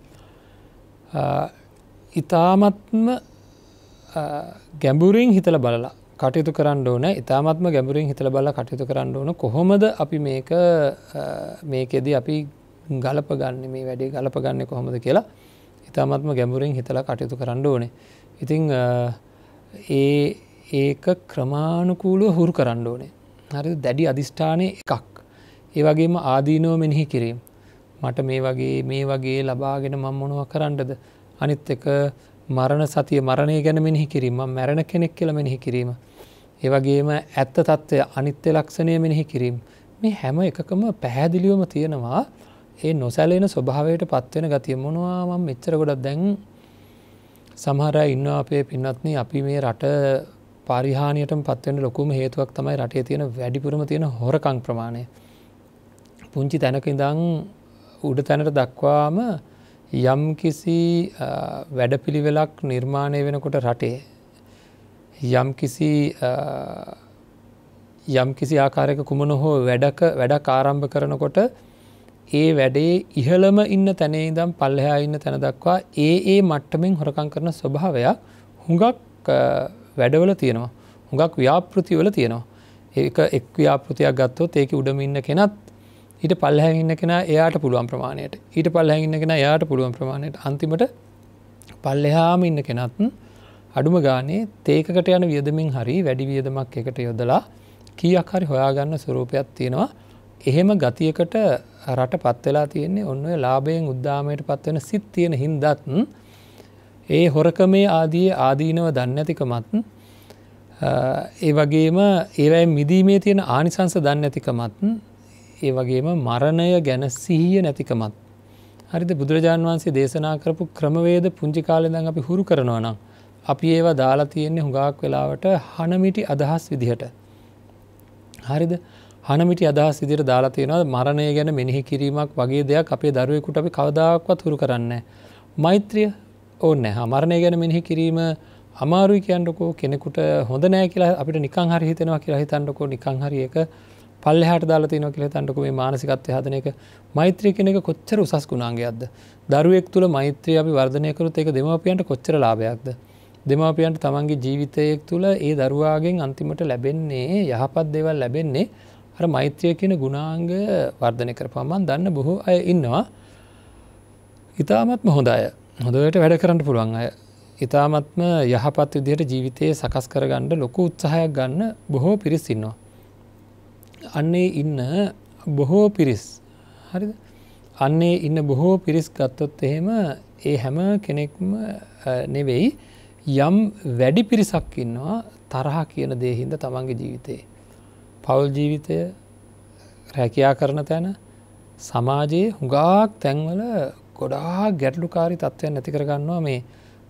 ඉතාමත්ම ගැඹුරින් හිතල බලලා කටයුතු කරන්න ඕන. ඉතාමත්ම ගැඹුරින් හිතල බල කටයුතු කරන්න ඕන. කොහොමද අපි මේක මේකෙද අපි ගලප ගන්න මේ වැඩේ ගලප ගන්න කොහොමද කියලා ඉතාමත්ම ගැඹුරින් හිතලා කටයුතු කරන්න ඕනේ. ඉතිං ඒ ඒක ක්‍රමාණුකූලුව හුරු කරන්න ඕනේ. හරි දැඩි අධිෂ්ඨානය එකක්. ඒවගේම ආදීනෝ මෙනෙහි කිරීම. මට මේ වගේ මේ වගේ ලබාගෙන මං මොනුව කරන්නද? අනිත් එක මරණ සතිය මරණය ගැන මෙනෙහි කිරීම මැරණ කෙනෙක් කියල මෙනෙහි කිරීම. ඒවගේම ඇත්ත තත්ත්වය අනිත්‍ය ලක්ෂණය මෙනෙහි කිරීම. මේ හැම එකකම පැහැදිලිවම තියෙනවා ඒ නොසැලෙන ස්වභාවයට පත්වෙන ගතිය මොනවා මම මෙච්චර ගොඩක් දැන් සමහර ඉන්න අපේ පින්නත්න අපි මේ රට පරිහානියට පත්වෙන ලොකුම හේතුවක් තමයි රටේ තියෙන වැඩිපුරම තියෙන හොරකං ප්‍රමාණය. පුංචි තැනක ඉඳං උඩ තැනට දක්වාම යම් කිසි වැඩපිළිවෙලක් නිර්මාණය වෙනකොට රටේ යම් කිසි යම් කිසි ආකාරයක කුමන හෝ වැඩක වැඩක් ආරම්භ කරනකොට ඒ වැඩේ ඉහළම ඉන්න තැනේ ඉදම් පල්ලෙහා ඉන්න තැන දක්වා ඒ ඒ මට්ටමින් හොරකං කරන ස්වභාවයක් හුඟක් වැඩවල තියෙනවා. හුඟක් ව්‍යාපෘතිවල තියෙනවා. ඒක එක් ව්‍යාපෘතියක් ගත්තොත් ඒක උඩම ඉන්න කෙනත් ඊට පල්හැඉන්න කෙන එයාට පුළුවන් ප්‍රමාණයට. ඊට පල්හැඉන්න කෙන එයාට පුළුවන් ප්‍රමාණයට. අන්තිමට පල්ලෙහාම ඉන්න කෙනත් අඩුම ගානේ තේකට යන වියදමින් හරි වැඩි වියදමක් එකට යොදලා කියක් හරි හොයාගන්න ස්වරූපයක් තියෙනවා. එහෙම ගතියකට රට පත්වෙලා තියෙන්නේ ඔන්න ලාබයෙන් උද්දාමයට පත්වෙන සිත් තියෙන හින්දත් ඒ හොරකමේ ආදී ආදීනව දන්න ඇතිකමත් ඒ වගේම ඒවයි මිදීමේ තියෙන ආනිසංස දන්න ඇතිකමත් ඒ වගේම මරණය ගැන සිහිය නැතිකමත්. හරිද? බුදුරජාණන් වහන්සේ දේශනා කරපු ක්‍රමවේද පුංචි කාලෙදන් අපි හුරු කරනවා නම් අපි ඒවා දාලා තියෙන්නේ හුඟක් වෙලාවට හනමිටි අදහස් විදිහට. හරිද? හනමිටි අදහස් විදිර දාලා තියෙනවා මරණය ගැන මෙනෙහි කිරීමක් වගේ දෙයක් අපේ දරුවෙකුට අපි කවදාක්වත් හුරු කරන්න මෛත්‍රිය ඕන්න මරණය ගැන මෙනෙහි කිරීම අමාරුයි කියන්නකෝ. කෙනෙකුට හොඳ නෑ කියලා අපිට නිකං හරි හිතෙනවා කියලා හිතන්නකෝ. නිකං හරි එක පල්ලෙහට දාලා තියන කියල තන්නක මේ මානසිකත්වය හදන එක. මෛත්‍රී කෙනෙක කොච්චර උසස් ගුණාන්ගේයක්ද දරුවෙක් තුළ මෛත්‍රී අපි වර්ධනය කරුත් එක දෙමපියන්ට කොච්චර ලාභයක්ද? දෙමාපියන්ට තමන්ගේ ජීවිතයෙක් තුළ ඒ දරුවාගෙන් අන්තිමට ලැබෙන්නේ යහපත් දෙවල් ලැබෙන්නේ අර මෛත්‍රය කියන ගුණාංග වර්ධනය කර පමන් දන්න බොහෝ අය ඉන්නවා. ඉතාමත්ම හොඳ අය. හොඳට වැඩ කරන්න පුළුවන් අය. ඉතාමත්ම යහපත් විදියට ජීවිතය සකස් කරගණ්ඩ ලොකු උත්සාහයක් ගන්න බොහෝ පිරිස් ඉන්නවා. අන්නේ ඉන්න බොහෝ පිරිස් හරිද අන්නේ ඉන්න බොහෝ පිරිස් ගත්තොත් එහෙම ඒ හැම කෙනෙක්ම නෙවෙයි යම් වැඩි පිරිසක් ඉන්නවා තරහ කියන දේහින්ද තමන්ගේ ජීවිතයේ. පවුල් ජීවිතය රැකයා කරන තැන සමාජයේ හුඟාක් තැන්වල ගොඩා ගැටලුකාරි තත්ත්වයන් නැති කරගන්නවා මේ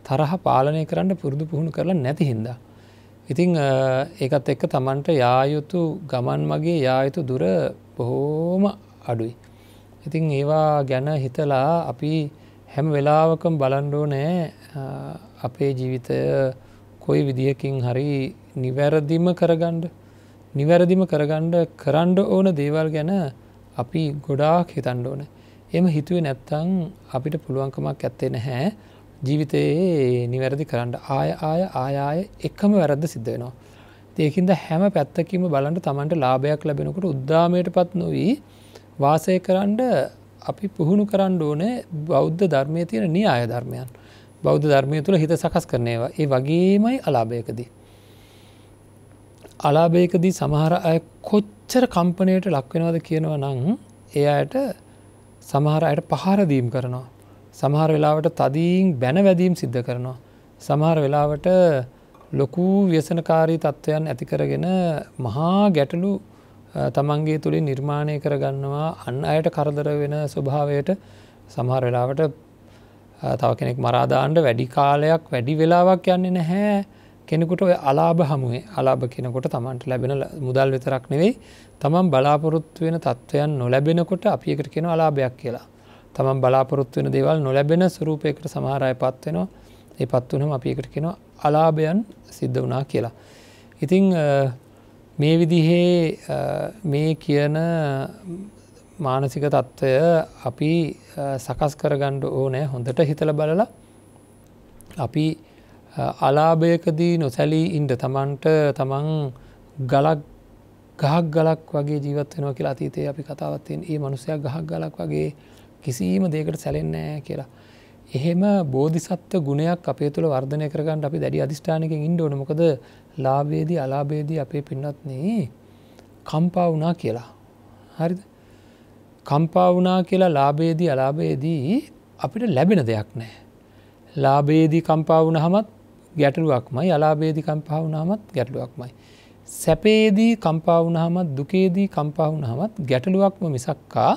තරහ පාලනය කරන්න පුරුදු පුහුණු කරලා නැති හින්දා. ඉතිං ඒකත් එක්ක තමන්ට යායුතු ගමන් මගේ යායුතු දුර බොහෝම අඩුයි. ඉතිං ඒවා ගැන හිතලා අපි හැම වෙලාවකම් බලන්ඩෝ නෑ අපේ ජීවිතය කොයි විදිහකින් හරි නිවැරදිම කරගණ්ඩ නිවැරදිම කරගණ්ඩ කරන්ඩ ඕන දේවල් ගැන අපි ගොඩාක් හිතන්ඩ ඕන එම හිතුවේ නැත්තං අපිට පුළුවන්කමක් ඇත්තේ නැහැ ජීවිතයේ නිවැරදි කරන්න ආය ආය ආයාය එකම වැරද්ද සිද්ධ වෙනවා. ඒකින්ද හැම පැත්තකිම බලන්ට තමන්ට ලාභයක් ලැබෙනකොට උද්දාමයට පත් නොවී වාසය කරන්න අපි පුහුණු කරන්න ඕනේ බෞද්ධ ධර්මය තියෙන නිආය ධර්මයන්. බෞද්ධ ධර්මය තුළ හිත සකස් කරනේවා ඒ වගේමයි අලාභයකදී. අලාභයකදී සමහර අය කොච්චර කම්පනයට ලක්වෙනවද කියනවා නං ඒ අයට සමහර අයට පහරදීම් කරනවා. සමහර වෙලාවට තදීන් බැන වැදීම් සිද්ධ කරනවා. සමහර වෙලාවට ලොකු ව්‍යසනකාරී තත්ත්වයන් ඇතිකරගෙන මහා ගැටලු තමන්ගේ තුළින් නිර්මාණය කරගන්නවා අන්න අයට කරදර වෙන ස්වභාවයට සමහර වෙලාවට තව කෙනෙක් මරාදාන්ට වැඩි කාලයක් වැඩි වෙලාවක් යන්නේ නැහැ කෙනෙකුට ඔය අලාභ හමුවේ අලාභ කෙනකොට තමන්ට ලැබෙන මුදල් විතරක් නෙවෙයි තමන් බලාපොරොත්තු වෙන තත්ත්වයන් නොලැබෙනකොට අපි එකට කෙන අලාභයක් කියලා තමන් බලාපොරොත්තු වෙන දේවල් නොලැබෙන ස්වරූපයකට සමහරය පත්වෙනවා ඒ පත් වනම අපි එකට කෙනවා අලාභයන් සිද්ධ වනා කියලා. ඉතිං මේ විදිහේ මේ කියන මානසික තත්ත්වය අපි සකස් කරගණ්ඩ ඕනෑ හොඳට හිතල බලලා අපි අලාභයකදී නොසැලී ඉන්ඩ තමන්ට තමන් ගලක් ගහක් ගලක් වගේ ජීවත්වෙනවා කියලා අතීතේ අපි කතාවත්තියෙන් ඒ මනුසයක් ගහක් ගලක් වගේ කිසිීම දේකට සැලෙන්නෑ කියලා. එහෙම බෝධිසත්ව ගුණයක් අපේ තුළ වර්ධනය කරගන්න අපි දැඩි අධිෂ්ඨානකින් ඉන්ඩෝන මොකද ලාබේදී අලාබේදී අපේ පින්නත්න්නේ කම්පා වුනා කියලා. හරිද කම්පා වුනා කියලා ලාබේදී අලාබේදී අපිට ලැබෙන දෙයක් නෑ. ලාබේදී කම්පා වුණ හමත් ගැටලුවක්මයි අලාබේදී කම්පා වුණහමත් ගැටලුවක්මයි. සැපේදී කම්පා වුණහමත් දුකේදී කම්පා වුණහමත් ගැටලුවක්ම මිසක්කා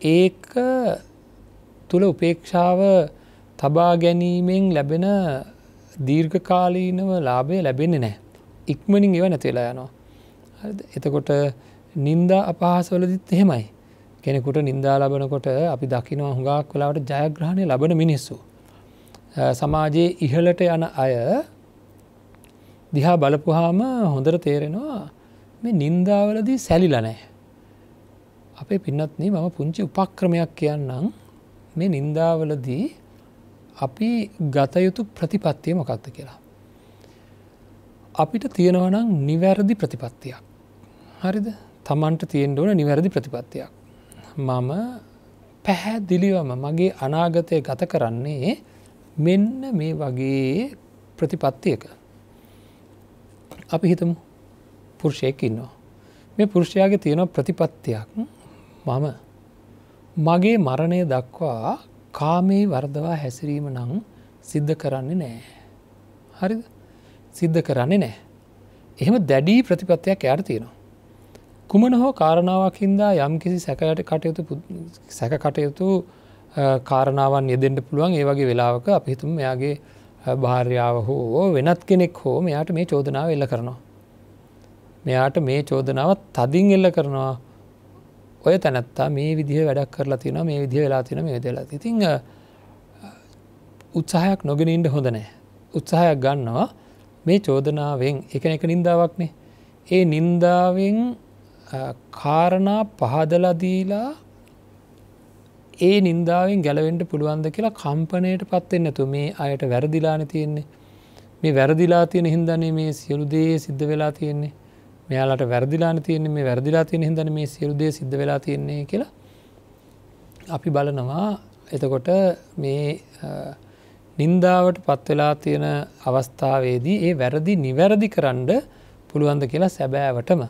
ඒක තුළ උපේක්ෂාව තබා ගැනීමෙන් ලැබෙන දීර්ඝකාලීනව ලාභය ලැබෙන්නේ නෑ. ඉක්මනින් ඒව නැතිවෙලා යනවා. එතකොට නින්දා අපහසවලදිත් එහෙමයි. කෙනෙකුට නින්දා ලබනකොට අපි දකිනවා හුඟක් වෙලාවට ජයග්‍රහණය ලබන මිනිස්සු. සමාජයේ ඉහලට යන අය දිහා බලපුහාම හොඳර තේරෙනවා මේ නින්දාවලදී සැලිලනෑ. අපේ පින්නත්නේ මම පුංචි උපක්‍රමයක් කියන්නම් මේ නින්දාවලදී අපි ගතයුතු ප්‍රතිපත්තිය මොකක්ද කියලා. අපිට තියෙනවනම් නිවැරදි ප්‍රතිපත්තියක්. හරිද තමන්ට තියෙන්ට ඕන නිවැරදි ප්‍රතිපත්තියක්. මම පැහැදිලිවම මගේ අනාගතය ගත කරන්නේ මෙන්න මේ වගේ ප්‍රතිපත්තියක. අපි හිතමු පුරුෂයෙක් ඉන්නවා. මේ පුරුෂයාගේ තියෙන ප්‍රතිපත්තියක් මම මගේ මරණය දක්වා කාමේ වර්දවා හැසිරීම නං සිද්ධ කරන්නේ නෑ. හරිද සිද්ධ කරන්නේ නෑ. එහෙම දැඩී ප්‍රතිපත්තියක් යට තියෙනවා. කුමන හෝ කාරණාවක් හින්දා යම් කිසි සැකයට කටයුතු සැක කටයුතු කාරණාවන් යෙදෙන්ට පුළුවන් ඒ වගේ වෙලාවක අපිහිතුම් එයාගේ භාර්යාව හෝ වෙනත් කෙනෙක් හෝ මෙයාට මේ චෝදනාව එල්ල කරනවා. මෙයාට මේ චෝදනාව තදින් එල්ල කරනවා ඔය තැනත්තා මේ විදිහ වැඩක් කරලා තින මේ විදිහ වෙලා තින මේ වෙදලා ඉතිං උත්සාහයක් නොගෙනඉන්ට හොඳ නෑ. උත්සාහයක් ගන්නවා මේ චෝදනාවෙන්. එක එක නින්දාවක්නේ. ඒ නින්දාවෙන් කාරණා පහදලදීලා ඒ නින්දාවෙන් ගැලවෙන්ට පුළුවන්ද කියලා කම්පනයට පත්වෙන්න තු. මේ අයට වැරදිලාන තියෙන්නේ. මේ වැරදිලා තියෙන හින්දන්නේ මේ සියලුදේ සිද්ධ වෙලා තියෙන්නේ. මෙයාලට වැරදිලාන තියන්නේ මේ වැරදිලා තියෙන හිදන මේ සියලුදේ සිද්ධ වෙලා තියෙන්නේ කියලා අපි බලනවා එතකොට මේ නින්දාවට පත්වෙලා තියෙන අවස්ථාවේදී ඒ වැරදි නිවැරදි කරන්න පුළුවන්ද කියලා සැබෑවටම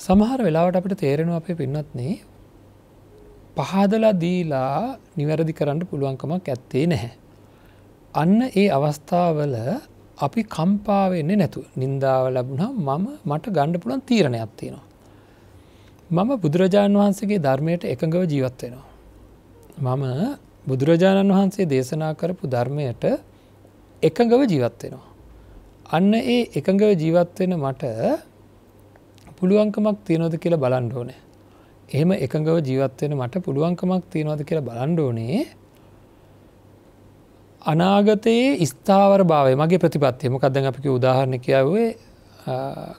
සමහර වෙලාවට අපිට තේරෙනවා අපේ පින්නත්නේ පහදලා දීලා නිවැරදි කරන්න පුළුවන්කමක් ඇත්තේ නැහැ. අන්න ඒ අවස්ථාවල අපි කම්පාවෙන්නේ නැතු නින්දාව ලැබුණා මම මට ගණ්ඩ පුළන් තීරණයක් තියෙනවා. මම බුදුරජාණන් වහන්සේගේ ධර්මයට එකඟව ජීවත්වෙනවා. මම බුදුරජාණන් වහන්සේ දේශනා කරපු ධර්මයට එකඟව ජීවත්වෙනවා. අන්න ඒ එකඟව ජීවත්වෙන මට පුළුවන්කමක් තියෙනොද කියලා බලන්ඩෝනෑ. එහෙම එකඟව ජීවත්වෙන මට පුළුවන්කමක් තියෙනවද කියලා බලන්ඩෝනේ අනාගතයේ ස්ථාවර භාවය මගේ ප්‍රතිපත්තිය මොකක්ද අපික උදාහරණ කියවේ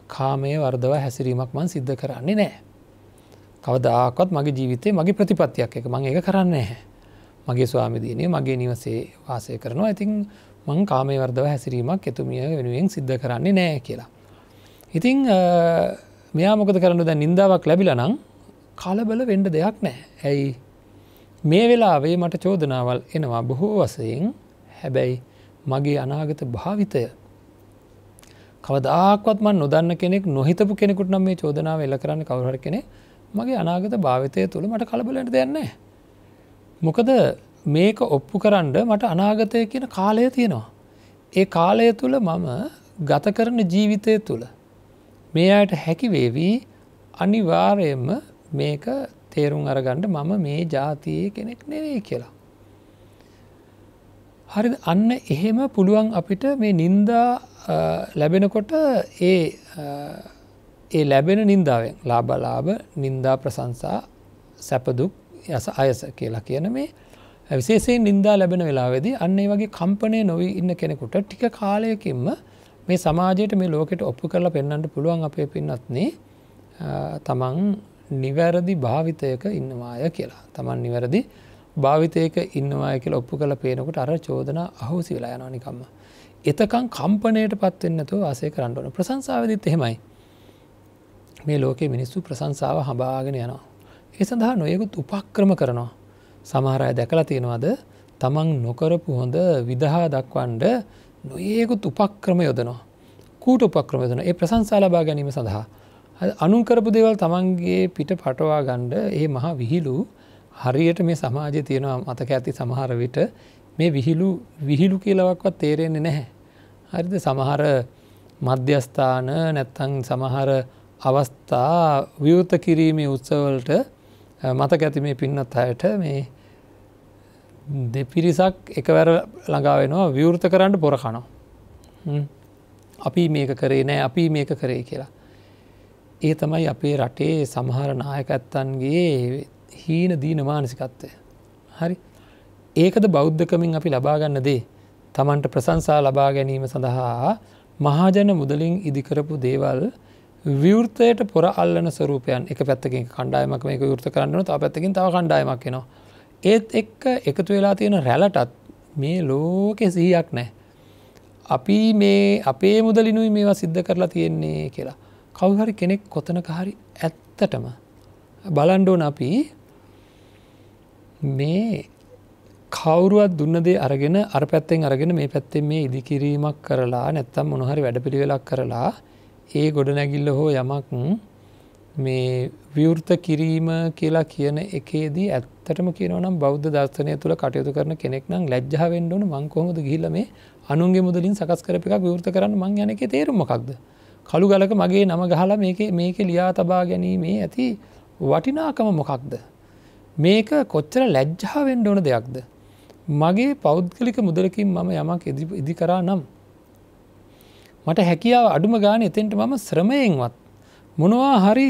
කාමය වර්දව හැසිරීමක් මන් සිද්ධ කරන්නේ නෑ. කවදාකත් මගේ ජීවිතය මගේ ප්‍රතිපත්තියක් එක මං ඒක කරන්න නැහැ. මගේ ස්වාමිදීනය මගේ නිවසේ වාසය කරනවා ඉතින් මං කාමය වර්දව හැසිරීමක් එතුමිය වෙනුවෙන් සිද්ධ කරන්නේ නෑ කියලා. ඉතිං මෙයා මොකද කරන්න දැ නින්දාවක් ලැබිල නම් කලබල වෙන්ඩ දෙයක් නෑ ඇයි මේ වෙලාවේ මට චෝදනාවල් එනවා බොහෝ වසයෙන් හැබැයි මගේ අනාගත භාවිතය කවදාක්වත් මන් නොදන්න කෙනෙක් නොහිතපු කෙනෙකුට නම් මේ චෝදනාව එල්ල කරන්න කවුහර කෙනෙ මගේ අනාගත භාවිතය තුළ මට කලබලට දෙන්නේ. මොකද මේක ඔප්පු කරන්න මට අනාගතය කියන කාලය තියෙනවා. ඒ කාලය තුළ මම ගත කරන ජීවිතය තුළ මේ අයට හැකිවේවී අනිවාරයෙන්ම මේක තේරුම් අරගණ්ඩ මම මේ ජාතියේ කෙනෙක් නෙවේ කියලා. හරි අන්න එහෙම පුළුවන් අපිට මේ නින්දා ලැබෙනකොට ඒ ඒ ලැබෙන නින්දාවෙන් ලාබලාභ නින්දා ප්‍රසංසා සැපදුක් යස අයස කියලා කියන මේ විශේෂයෙන් නින්දා ලැබෙන වෙලාවෙදි අන්නේ වගේ කම්පනය නොවී ඉන්න කෙනෙකුට ටික කාලයකින්ම මේ සමාජයට මේ ලෝකෙට ඔප්පු කරලා පෙන්න්නට පුළුවන් අපේ පින්නත්නේ තමන් නිවැරදි භාවිතයක ඉන්නවාය කියලා. තමන් නිවැරදි භාවිතයක ඉන්නවාය කියලා ඔප්පු කළ පේනකොට අර චෝදන අහෝසි වෙලා යනනිකම්ම. එතකං කම්පනයට පත්වෙන්නතු ආසය කරන්න ඕන ප්‍රසංසාවදිත් එහෙමයි. මේ ලෝකෙ මිනිස්සු ප්‍රසංසාව හබාගෙන යනවා. ඒ සඳහා නොයකුත් උපක්‍රම කරනවා. සමහරය දැකලා තියෙනවාද තමන් නොකරපු හොඳ විදහා දක්වන්ඩ නොඒකුත් උපක්‍රම යොදනවා. කූට උපක්‍රම යොදන ඒ ප්‍රසංසා ලබා ගැනීම සඳහා. අනුකරපු දේවල් තමන්ගේ පිට පටවා ගණ්ඩ ඒ මහා විහිලූ හරියට මේ සමාජය තියෙනවා මතක ඇති සමහර විට මේ විහිලු විහිලු කියලවක්වත් තේරෙන්නේ නැහැ. හරිද සමහර මධ්‍යස්ථාන නැත්තං සමහර අවස්ථා විවෘත කිරීමේ උත්සවලට මතක ඇති මේ පින්නත් අයට මේ දෙපිරිසක් එකවැර ළඟා වෙනවා විවෘත කරන්න පොර කනවා. අපි මේක කරේ නෑ අපි මේක කරේ කියලා. ඒ තමයි අපේ රටේ සමහර නායකැත්තන්ගේ හීන දීන මානසිකත්වය. හරි ඒකද බෞද්ධකමින් අපි ලබාගන්න දේ තමන්ට ප්‍රසංසා ලබා ගැනීම සඳහා මහාජන මුදලින් ඉදිකරපු දේවල් විවෘතයට පොර අල්ලන ස්වරූපයන් එක පැත්තකින් කණ්ඩායමක් මේක විෘත කරන්නන ත පැත්තකින් තව කණ්ඩායමක් නවා. ඒත් එක්ක එකතු වෙලා තියෙන රැලටත් මේ ලෝකෙ සිහියක් නෑ. අපි මේ අපේ මුදලිනුයි මේවා සිද්ධ කරලා තියෙන්නේ කියලා. කවුහරි කෙනෙක් කොතනක හරි ඇත්තටම බලන්ඩෝන අපි මේ කවුරුවත් දුන්නදේ අරගෙන අර පැත්තෙන් අරගෙන මේ පැත්තෙන් මේ ඉදිකිරීමක් කරලා නැත්තම් මොනහරි වැඩපිළිවෙලක් කරලා ඒ ගොඩනැගිල්ල හෝ යමක් මේ විවෘත කිරීම කියලා කියන එකේදී ඇත්තටම කියනවනම් බෞද්ධ දර්ශනය තුළ කටයුතු කරන කෙනෙක් නම් ලැජ්ජාවෙන්ඩුවන මංකොහොමද ගිහිල මේ අනුන්ගේ මුදලින් සකස් කරප එකක් විවෘත කරන්න? මං යන එක තේරුමකක්ද කළු ගලක මගේ නම ගහලා මේක මේක ලියා තබා ගැනීමේ ඇති වටිනාකම මොකක්ද? මේක කොච්චර ලැජ්ජාවෙන්ඩ ඕන දෙයක්ද. මගේ පෞද්ගලික මුදලකින් මම යමක් ඉදි කරා නම්. මට හැකියාව අඩුම ගාන එතෙන්ට මම ශ්‍රමයෙන්වත්. මොනවා හරි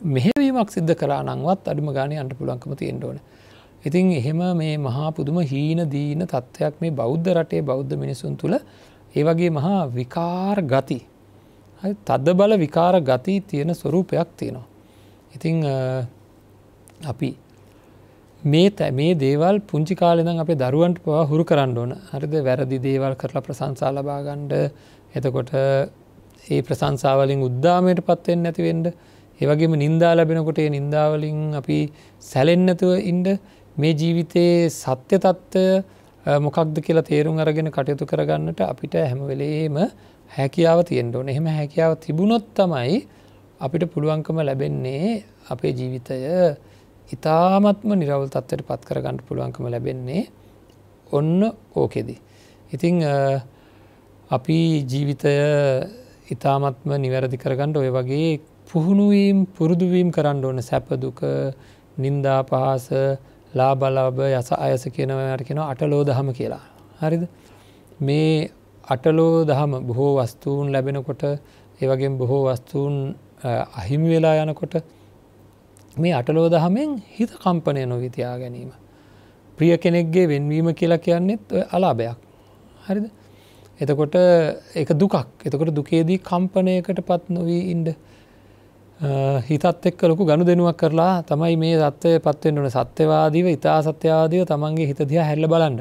මෙහෙවීමක් සිද්ධ කරා නංවත් අඩුම ගානය අන්ට පුළුවන්කම තියෙන්ට ඕන. ඉතින් එහෙම මේ මහා පුදුම හීන දීන තත්ත්වයක් මේ බෞද්ධ රටේ බෞද්ධ මිනිසුන් තුළ ඒවගේ මහා විකාර ගති තද බල විකාර ගති තියෙන ස්වරූපයක් තියෙනවා. ඉතිං අපි මේ තැ මේ දේවල් පුංචි කාලෙදම් අපේ දරුවන්ට පවා හුරු කරන්න ඕන. හරිද? වැරදි දේවල් කරලා ප්‍රසංසා ලබාගණ්ඩ එතකොට ඒ ප්‍රසංසාවලින් උද්දාමයට පත්වෙන් නැතිවෙන්ඩ ඒවගේම නින්දා ලැබෙනකොට ඒ නින්දාවලින් අපි සැලෙන්නතුව ඉන්ඩ මේ ජීවිතයේ සත්‍ය තත්ත්වය මොකක්ද කියලා තේරුම් අරගෙන කටයුතු කරගන්නට අපිට හැම වෙලේම හැකියාව තියෙන්ට ඕන. එහෙම හැකියාව තිබුණොත් තමයි අපිට පුළුවන්කම ලැබෙන්නේ අපේ ජීවිතය ඉතාමත්ම නිරවල් තත්වට පත් කරගන්නට පුළුවන්කම ලැබෙන්නේ ඔන්න ඕකෙදී. ඉතිං අපි ජීවිතය ඉතාමත්ම නිවැරදි කරගන්නඩ ඔය වගේ පුහුණුවීම් පුරුදුවීම් කරන්න ඕන සැපදුක නින්දා පහස ලා බලාබ යස අයස කියනවට කෙන අටලෝ දහම කියලා. හරිද මේ අටලෝ දහම බොහෝ වස්තුූන් ලැබෙනකොට ඒවගේ බොහෝ වස්තුූන් අහිමි වෙලා යනකොට මේ අටලෝ දහමෙන් හිත කම්පනය නොවිතියා ගැනීම. ප්‍රිය කෙනෙක්ගේ වෙන්වීම කියලා කියන්නෙත් අලාභයක්. හරිද එතකොට එක දුකක් එතකොට දුකේදී කම්පනයකට පත් නොවී ඉන්ඩ හිතත් එක් ලොකු ගණු දෙනුවක් කරලා තමයි මේ සත්වය පත්වෙන්ටන සත්‍යවාදීව ඉතා සත්‍යවාදීව තමන්ගේ හිත දිහා හැල්ල බලන්ඩ.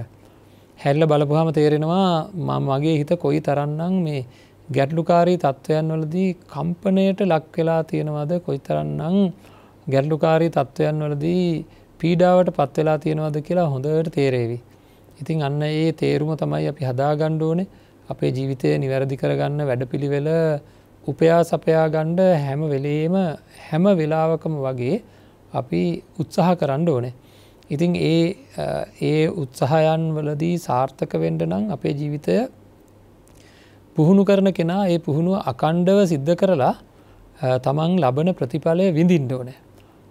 හැල්ල බලපුහම තේරෙනවා මම මගේ හිත කොයි තරන්නම් මේ ගැටලුකාරී තත්ත්වයන් වලදී කම්පනයට ලක් වෙලා තියෙනවද කොයි තරන්නම් ගැටලුකාරී තත්ත්වයන් වලදී පීඩාවට පත්වෙලා තියෙනවද කියලා හොඳට තේරේවි. ඉතින් අන්න ඒ තේරුම තමයි අපි හදාගණ්ඩුවනේ අපේ ජීවිතය නිවැරදි කරගන්න වැඩ පිළිවෙල උපයා සපයා ගණ්ඩ හැම වෙලේම හැම වෙලාවකම වගේ අපි උත්සාහ කරන්න ඕනේ. ඉතින් ඒ ඒ උත්සාහයන් වලදී සාර්ථක වෙන්ඩ නම් අපේ ජීවිතය පුහුණු කරන කෙනා ඒ පුහුණුව අකණ්ඩව සිද්ධ කරලා තමන් ලබන ප්‍රතිඵලය විඳින්ඩ ඕනෑ.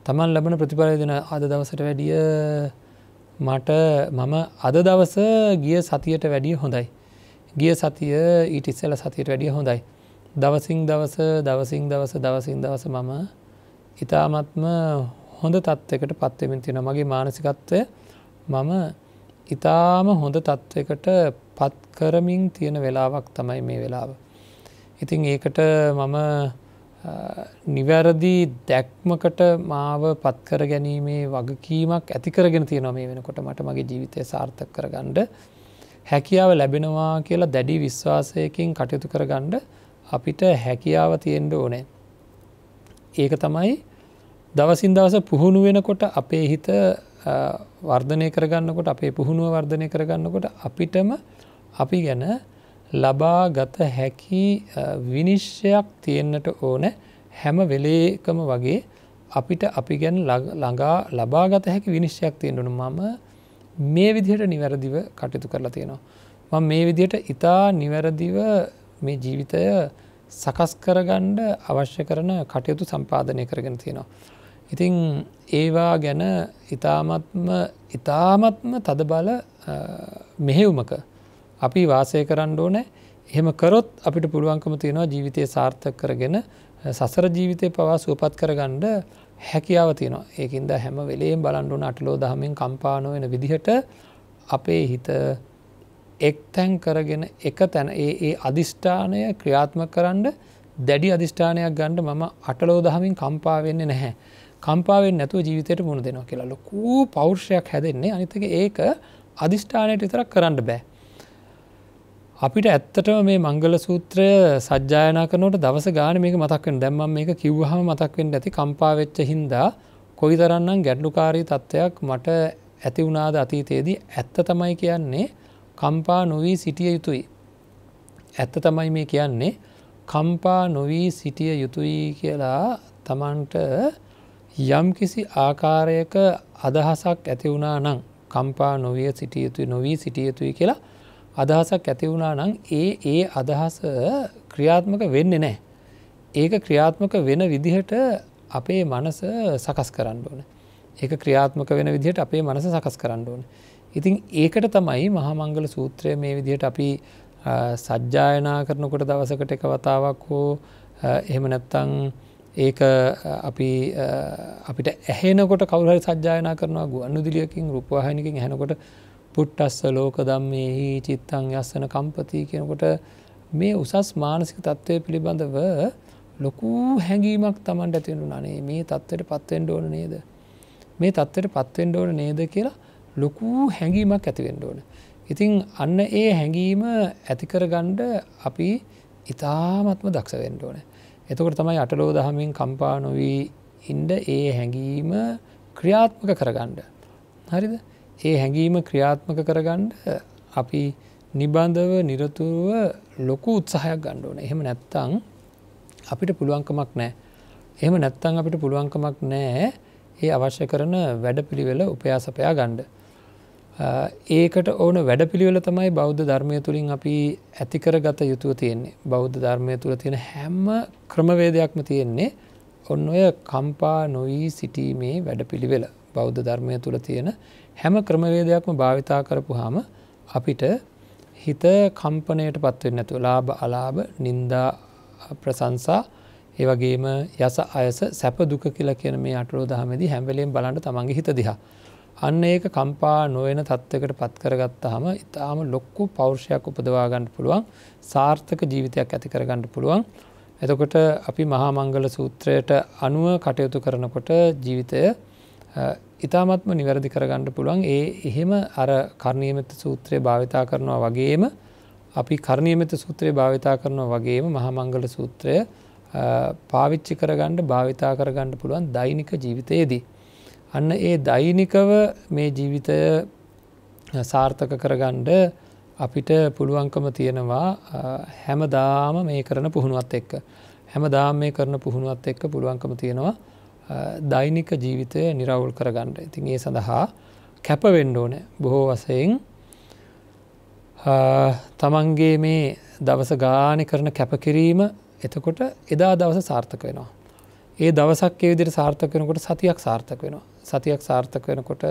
තමන් ලබන ප්‍රතිඵලය දෙන අද දවසට වැඩිය මට මම අද දවස ගිය සතියට වැඩිය හොඳයි. ගිය සතිය ඊට ඉස්සල සතියට වැඩිය හොඳයි. දවසිං දවස දවසිං දවස දවසිං දවස මම ඉතාමත්ම හොඳ තත්ත්වකට පත්වමින් තියෙන මගේ මානසිකත්වය මම ඉතාම හොඳ තත්ත්වකට පත් කරමින් තියෙන වෙලාවක් තමයි මේ වෙලාව. ඉතින් ඒකට මම නිවැරදි දැක්මකට මාව පත්කර ගැනීමේ වගකීමක් ඇතිකරගෙන තියෙනවා මේ වෙනකොට මට මගේ ජීවිතය සාර්ථක කරගණ්ඩ හැකියාව ලැබෙනවා කියලා දැඩි විශ්වාසයකින් කටයුතු කරගණ්ඩ අපිට හැකියාව තියෙන්ඩ ඕනෑ. ඒක තමයි දවසින් දවස පුහුණු වෙනකොට අපේ හිත වර්ධනය කරගන්නකොට අපේ පුහුණුව වර්ධනය කරගන්නකොට අපිටම අපි ගැන ලබා ගත හැකි විනිශ්්‍යයක් තියෙන්න්නට ඕන හැම වෙලේකම වගේ අපිට අපි ගැන ළඟා ලබාගත හැකි විනිශ්්‍යයක් තියෙන්ටනු මම මේ විදිහට නිවැරදිව කටයුතු කරලා තියෙනවා. ම මේ විදිහට ඉතා නිවැරදිව මේ ජීවිතය සකස් කරගණ්ඩ අවශ්‍ය කරන කටයුතු සම්පාදනය කරගෙන තියෙනවා. ඉතිං ඒවා ගැන ඉතාමත්ම ඉතාමත්ම තද බල මෙහෙවුමක අපි වාසය කරන්න ඕනෑ එහෙම කරොත් අපිට පුළුවන්කම තියෙනවා ජීවිතය සාර්ථක කරගෙන සසර ජීවිතය පවා සුවපත් කරගණ්ඩ හැකියාව තියෙනවා ඒකින්ද හැම වෙලේම් බලන්ඩුන අටලෝ දහමින් කම්පානො වෙන විදිහට අපේ හිත එක් තැන් කරගෙන එක තැන ඒ ඒ අධිෂ්ඨානය ක්‍රියාත්ම කරන්න දැඩි අධිෂ්ඨානයක් ගණ්ඩ මම අටලෝ දහමින් කම්පාවෙන්නේ නැහැ. කම්පාවෙන් නැතුව ජීවිතයට මුණ දෙනවා කියලා ලොකූ පෞර්ෂයක් හැදෙන්නේ අනිතක ඒක අධිෂ්ඨානයට විතරක් කරන්න බෑ. අපිට ඇත්තටම මේ මංගල සූත්‍රය සජ්‍යායනා කනට දවස ගාන මේක මතක්වෙන් දැම්ම මේක කිව්හම මතක්වෙන් ඇති. කම්පාවෙච්ච හින්දා කොයි තරන්නම් ගැඩ්ලුකාරී තත්ත්වයක් මට ඇති වුණාද අතීතයේදී? ඇත්ත තමයි කියන්නේ කම්පා නොවී සිටිය යුතුයි. ඇත්ත තමයි මේ කියන්නේ කම්පා නොවී සිටිය යුතුයි කියලා තමන්ට යම් කිසි ආකාරයක අදහසක් ඇති වුණා නං කම්පා නොවිය සිටිය යුතුයි නොවී සිටිය යුතුයි කියලා අදහසක් ඇති වුණා නං ඒ ඒ අදහස ක්‍රියාත්මක වෙන්න නෑ. ඒක ක්‍රියාත්මක වෙන විදිහට අපේ මනස සකස් කරන්න ඕන ඒක ක්‍රියාත්මක වෙන විදිහට අපේ මනස සකස් කරන්න ඕන ඉතින් ඒකට තමයි මහමංගල සූත්‍රය මේ විදිහට අපි සජ්ජායනා කරනකොට දවසකට එක වතාවක් හෝ එහෙම නැත්තං ඒක අපි අපිට ඇහෙනකොට කවුහරි සජ්ජායනා කරනවා ගුවන්නු දිලියකින් රුපවාහනිකින් හැනකොට පුට්ටස්ස ලෝක දම්මෙහි චිත්තං යස්සන කම්පති කියනකොට මේ උසස් මානසික තත්ත්වය පිළිබඳව ලොකු හැඟීමක් තමන්ට ඇතිවෙනු නනේ මේ තත්වට පත්වෙන්ඩ ඕන නේද? මේ තත්වට පත්වෙන්ඩ ඕන නේද කියලා ලොකු හැඟීමක් ඇතිවෙන්ඩ ඕන. ඉතිං අන්න ඒ හැඟීම ඇතිකර ගණ්ඩ අපි ඉතාමත්ම දක්ෂ වෙන්ඩ ඕන. එතකොට තමයි අටලෝ දහමින් කම්පා නොවී ඉන්ඩ ඒ හැඟීම ක්‍රියාත්මක කරගණ්ඩ හරිද? ඒ හැඟීම ක්‍රියාත්මක කරගණ්ඩ අපි නිබන්ධව නිරතුරුව ලොකු උත්සාහයක් ගණ්ඩෝන එහෙම නැත්තං අපිට පුළුවන්කමක් නෑ එහෙම නැත්තං අපිට පුළුවන්කමක් නෑ ඒ අවශ්‍ය කරන වැඩ පිළිවෙල උපයාසපයා ගණ්ඩ ඒකට ඕන වැඩ පිළිවෙල තමයි බෞද්ධ ධර්මය තුළින් අපි ඇතිකර ගත යුතුව තියෙන්නේ. බෞද්ධ ධර්මය තුළ තියෙන හැම්ම ක්‍රමවේදයක්ම තියෙන්නේ ඔන්න ඔය කම්පා නොවී සිටීමේ වැඩ පිළිවෙල බෞද්ධ ධර්මය තුළ තියෙන හැම ක්‍රමවේදයක්ම භාවිතා කරපු හාම අපිට හිත කම්පනයට පත්වෙන්න ඇතු ලාබ අලාභ නින්දා ප්‍රසංසා ඒවගේම යස අයස සැප දුක කියලා කියන මේ අටලෝ දහමදි හැම්වලෙන් බලන්ට තමන්ගේ හිත දිහා. අන්න ඒක කම්පා නොයන තත්වකට පත් කරගත්ත හම ඉතාම ලොක්කු පෞර්ෂයක් උපදවාගන්න පුළුවන් සාර්ථක ජීවිතයක් ඇති කරගන්නට පුළුවන්. එතකොට අපි මහා මංගල සූත්‍රයට අනුව කටයුතු කරනකොට ජීවිතය ඉතාමත්ම නිවැරදි කරගන්නට පුළුවන් ඒ එහෙම අර කර්ණීමත සූත්‍රය භාවිතා කරනවා වගේම අපි කර්ණීමත සූත්‍රය භාවිතා කරනවා වගේම මහමංගල සූත්‍රය පාවිච්චි කරගණ්ඩ භාවිතා කරගන්නඩ පුළුවන් දෛනික ජීවිතයේදී. අන්න ඒ දෛනිකව මේ ජීවිතය සාර්ථක කරගණ්ඩ අපිට පුළුවන්කම තියෙනවා හැමදාම මේ කරන පුහුණුවත් එක්ක. හැමදාම මේ කරන පුහුණුවත් එක්ක පුළුවන්කම තියෙනවා දෛනික ජීවිතය නිරවුල් කරගන්නඩ ඉතින් ඒ සඳහා කැපවෙන්ඩ ඕන බොහෝ වසයෙන් තමන්ගේ මේ දවස ගානි කරන කැපකිරීම එතකොට එදා දවස සාර්ථක වෙනවා. ඒ දවසක් විදිර සාර්ථක වෙනකොට සතියක් සාර්ථක වෙනවා. සතියක් සාර්ථක වෙනකොට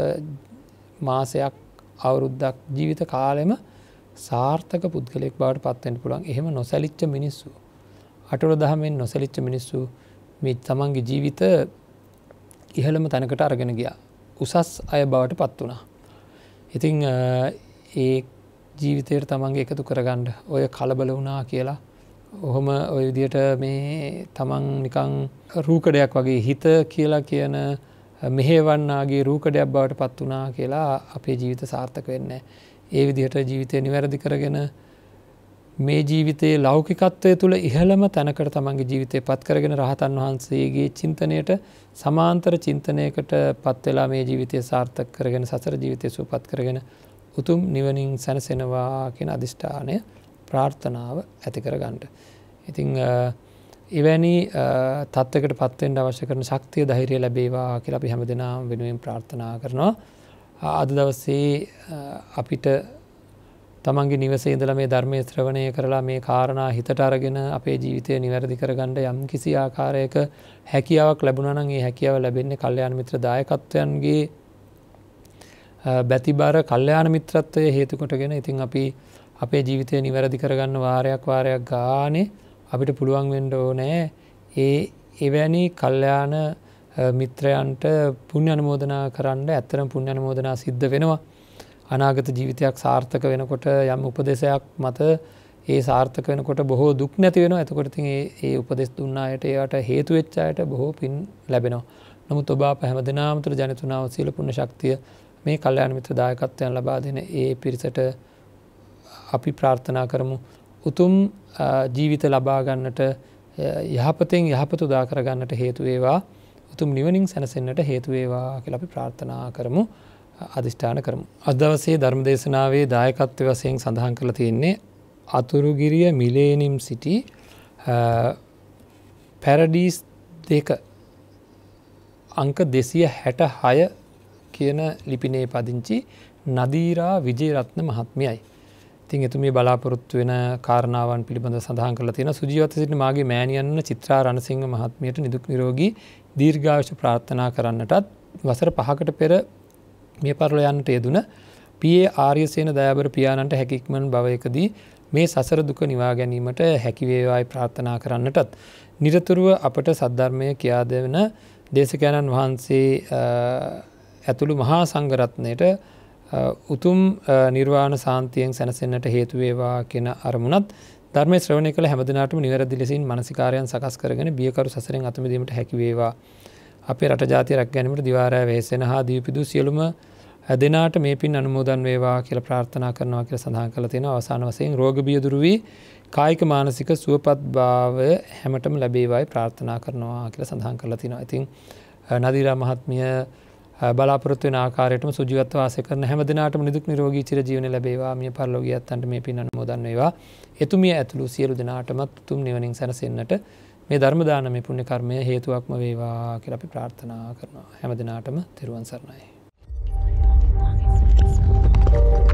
මාසයක් අවුරුද්දක් ජීවිත කාලෙම සාර්ථක පුද්ගලෙක් බවට පත්වෙන්ට පුළුවන් එහෙම නොසැලිච්ච මිනිස්සු. අටුල දහමෙන් නොසැලිච්ච මිනිස්සු මේ තමන්ගේ ජීවිත ඉහළම තැනකට අරගෙන ගියා. උසස් අය බවට පත් වුණා. ඉතිං ඒ ජීවිතයට තමන්ගේ එකතු කරගණ්ඩ ඔය කලබල වුණා කියලා ඔහොම ඔය විදියට මේ තමන් නිකං රූකඩයක් වගේ හිත කියලා කියන මෙහේවන්නාගේ රූකඩයක් බවට පත් වනා කියලා අපේ ජීවිත සාර්ථක වෙන්න. ඒ විදිහට ජීවිතය නිවැරදි කරගෙන මේ ජීවිතයේ ලෞකිකත්වය තුළ ඉහළම තැනකට තමන්ගේ ජීවිතය පත් කරගෙන රහතන් වහන්සේගේ චින්තනයට සමාන්තර චින්තනයකට පත්වෙලා මේ ජීවිතය සාර්ථක කරගෙන සසර ජීවිතය සුපත් කරගෙන උතුම් නිවනින් සැනසෙනවා කියෙන අධිෂ්ඨානය ප්‍රාර්ථනාව ඇති කර ගන්නට. ඉතිං එවැනි තත්වකට පත්වෙන්ට අවශ්‍ය කරන ශක්තිය දහිරය ලැබේවා කියලා අපි හැම දෙනා වෙනුවෙන් ප්‍රාර්ථනා කරනවා. අද දවස්සේ අපිට තමන්ගේ නිවසේ ඉඳල මේ ධර්මය ශ්‍රවණය කරලා මේ කාරණා හිතට අරගෙන අපේ ජීවිතය නිවැරදි කරගන්නඩ යම් කිසි ආකාරයක හැකියාවක් ලැබුණනගේ හැකියාව ලැබෙන්නේ කල්්‍යයාන මිත්‍ර දායකත්වයන්ගේ බැතිබර කල්්‍යයාන මිත්‍රත්වය හේතුකොටගෙන ඉතින් අපි අපේ ජීවිතය නිවැරදි කරගන්න වාරයක් වාරයක් ගානේ අපිට පුළුවන් වෙන්ඩ ඕනෑ ඒ එවැනි කල්්‍යයාන මිත්‍රයන්ට පුුණ්‍ය අනමෝදනා කරන්න. ඇත්තරම් පුුණ්‍ය අනමෝදනා සිද්ධ වෙනවා. අනාගත ජීවිතයක් සාර්ථක වෙනකොට යම් උපදෙසයක් මත ඒ සාර්ථක වෙනකොට බොහෝ දුක් නැති වෙන ඇතකොටති ඒ උපදෙස් දුන්නායට ඒයට හේතුවෙච්චායට බොහෝ පින් ලැබෙනවා. නමුත් ඔබා පැහැම දෙනාමතුර ජනතුනාව සීල පුුණ ශක්තිය මේ කල්්‍යයාන මිත්‍ර දායකත්වයන් ලබා දෙන ඒ පිරිසට අපි ප්‍රාර්ථනා කරමු. උතුම් ජීවිත ලබාගන්නට යහපතෙන් යහපතු දා කරගන්නට හේතුවේවා උතුම් නිවනින් සැනසෙන්න්නට හේතුවේවා කියල අපි ප්‍රාර්ථනා කරමු. අධිෂ්ඨාන කරමු. අදවසේ ධර්මදේශනාවේ දායකත්ව වසයෙන් සඳහන් කළ තියෙන්නේ අතුරුගිරිය මිලේනිම් සිටි පැරඩීස් දෙක අංක දෙසිය හැට හය කියන ලිපිනේ පදිංචි නදීරා විජේරත්න මහත්මියයි. තින් එතුම බලාපොරොත්තු වෙන කාරණාවන් පිළිබඳ සඳහන් කළ තියෙන සුජීවත සිට මගේ මෑනියන්න චිත්‍රා රණසිංහ මහත්මයට නිදුක් නිරෝගී දීර්ඝාවශ ප්‍රාර්ථනා කරන්නටත් වසර පහකට පෙර මේ පරල යන්නට යෙදුන පියේ ආර්යසයන දෑබර පියාණන්ට හැකික්මන් භවයකදී මේ සසර දුක නිවා ගැනීමට හැකිවේවායි ප්‍රාර්ථනා කරන්නටත්. නිරතුරුව අපට සද්ධර්මය කියාදවෙන දේශකයණන් වහන්සේ ඇතුළු මහා සංගරත්නයට උතුම් නිර්වාණ සාන්තියෙන් සැනසෙන්න්නට හේතුවේවා කියෙන අරමුණත් ධර්ම ශ්‍රවණය කළ හැමදිනාටම නිවැරදි ලෙසින් මනසිකාරයන් සකස් කරගෙන බියකරු සසරෙන් අතමදීමට හැකිවේවා. අපේ රට ජාතිය රැක් ගැනීමට දිවාරය වේසෙන හා දීපිදු සියලුම දෙනාට මේ පින් අනුමෝදන් වේවා කියල ප්‍රාර්ථනා කරනවා කියල සඳහන් කළ තියෙන අවසාන වසයෙන් රෝගබියදුරුවී කායික මානසික සුවපත් භාවය හැමටම ලැබේවයි ප්‍රාර්ථනා කරනවා කියල සඳහන් කරලා තින ඉතින් නදිරා මහත්මිය බලාපොරත්ව ආකාරයටම සුජීවත්ව වාස කරන හැම දෙනාට නිදුක් නිරෝගී චිර ජීවන ලැබේවා. මිය පරලෝගියත්තන්ට මේ පින් අනුමෝදන් වේවා. එතුමිය ඇතුළු සියලු දෙනාටමත් තුම් නිවනින් සැනසෙන්න්නට මේ ධර්මදාන මේ පුුණ්‍ය කර්මය හේතුවක්ම වේවා කියල අපි ප්‍රාර්ථනා කරනවා. හැම දෙනාටම තෙරුවන් සරණයි. thank you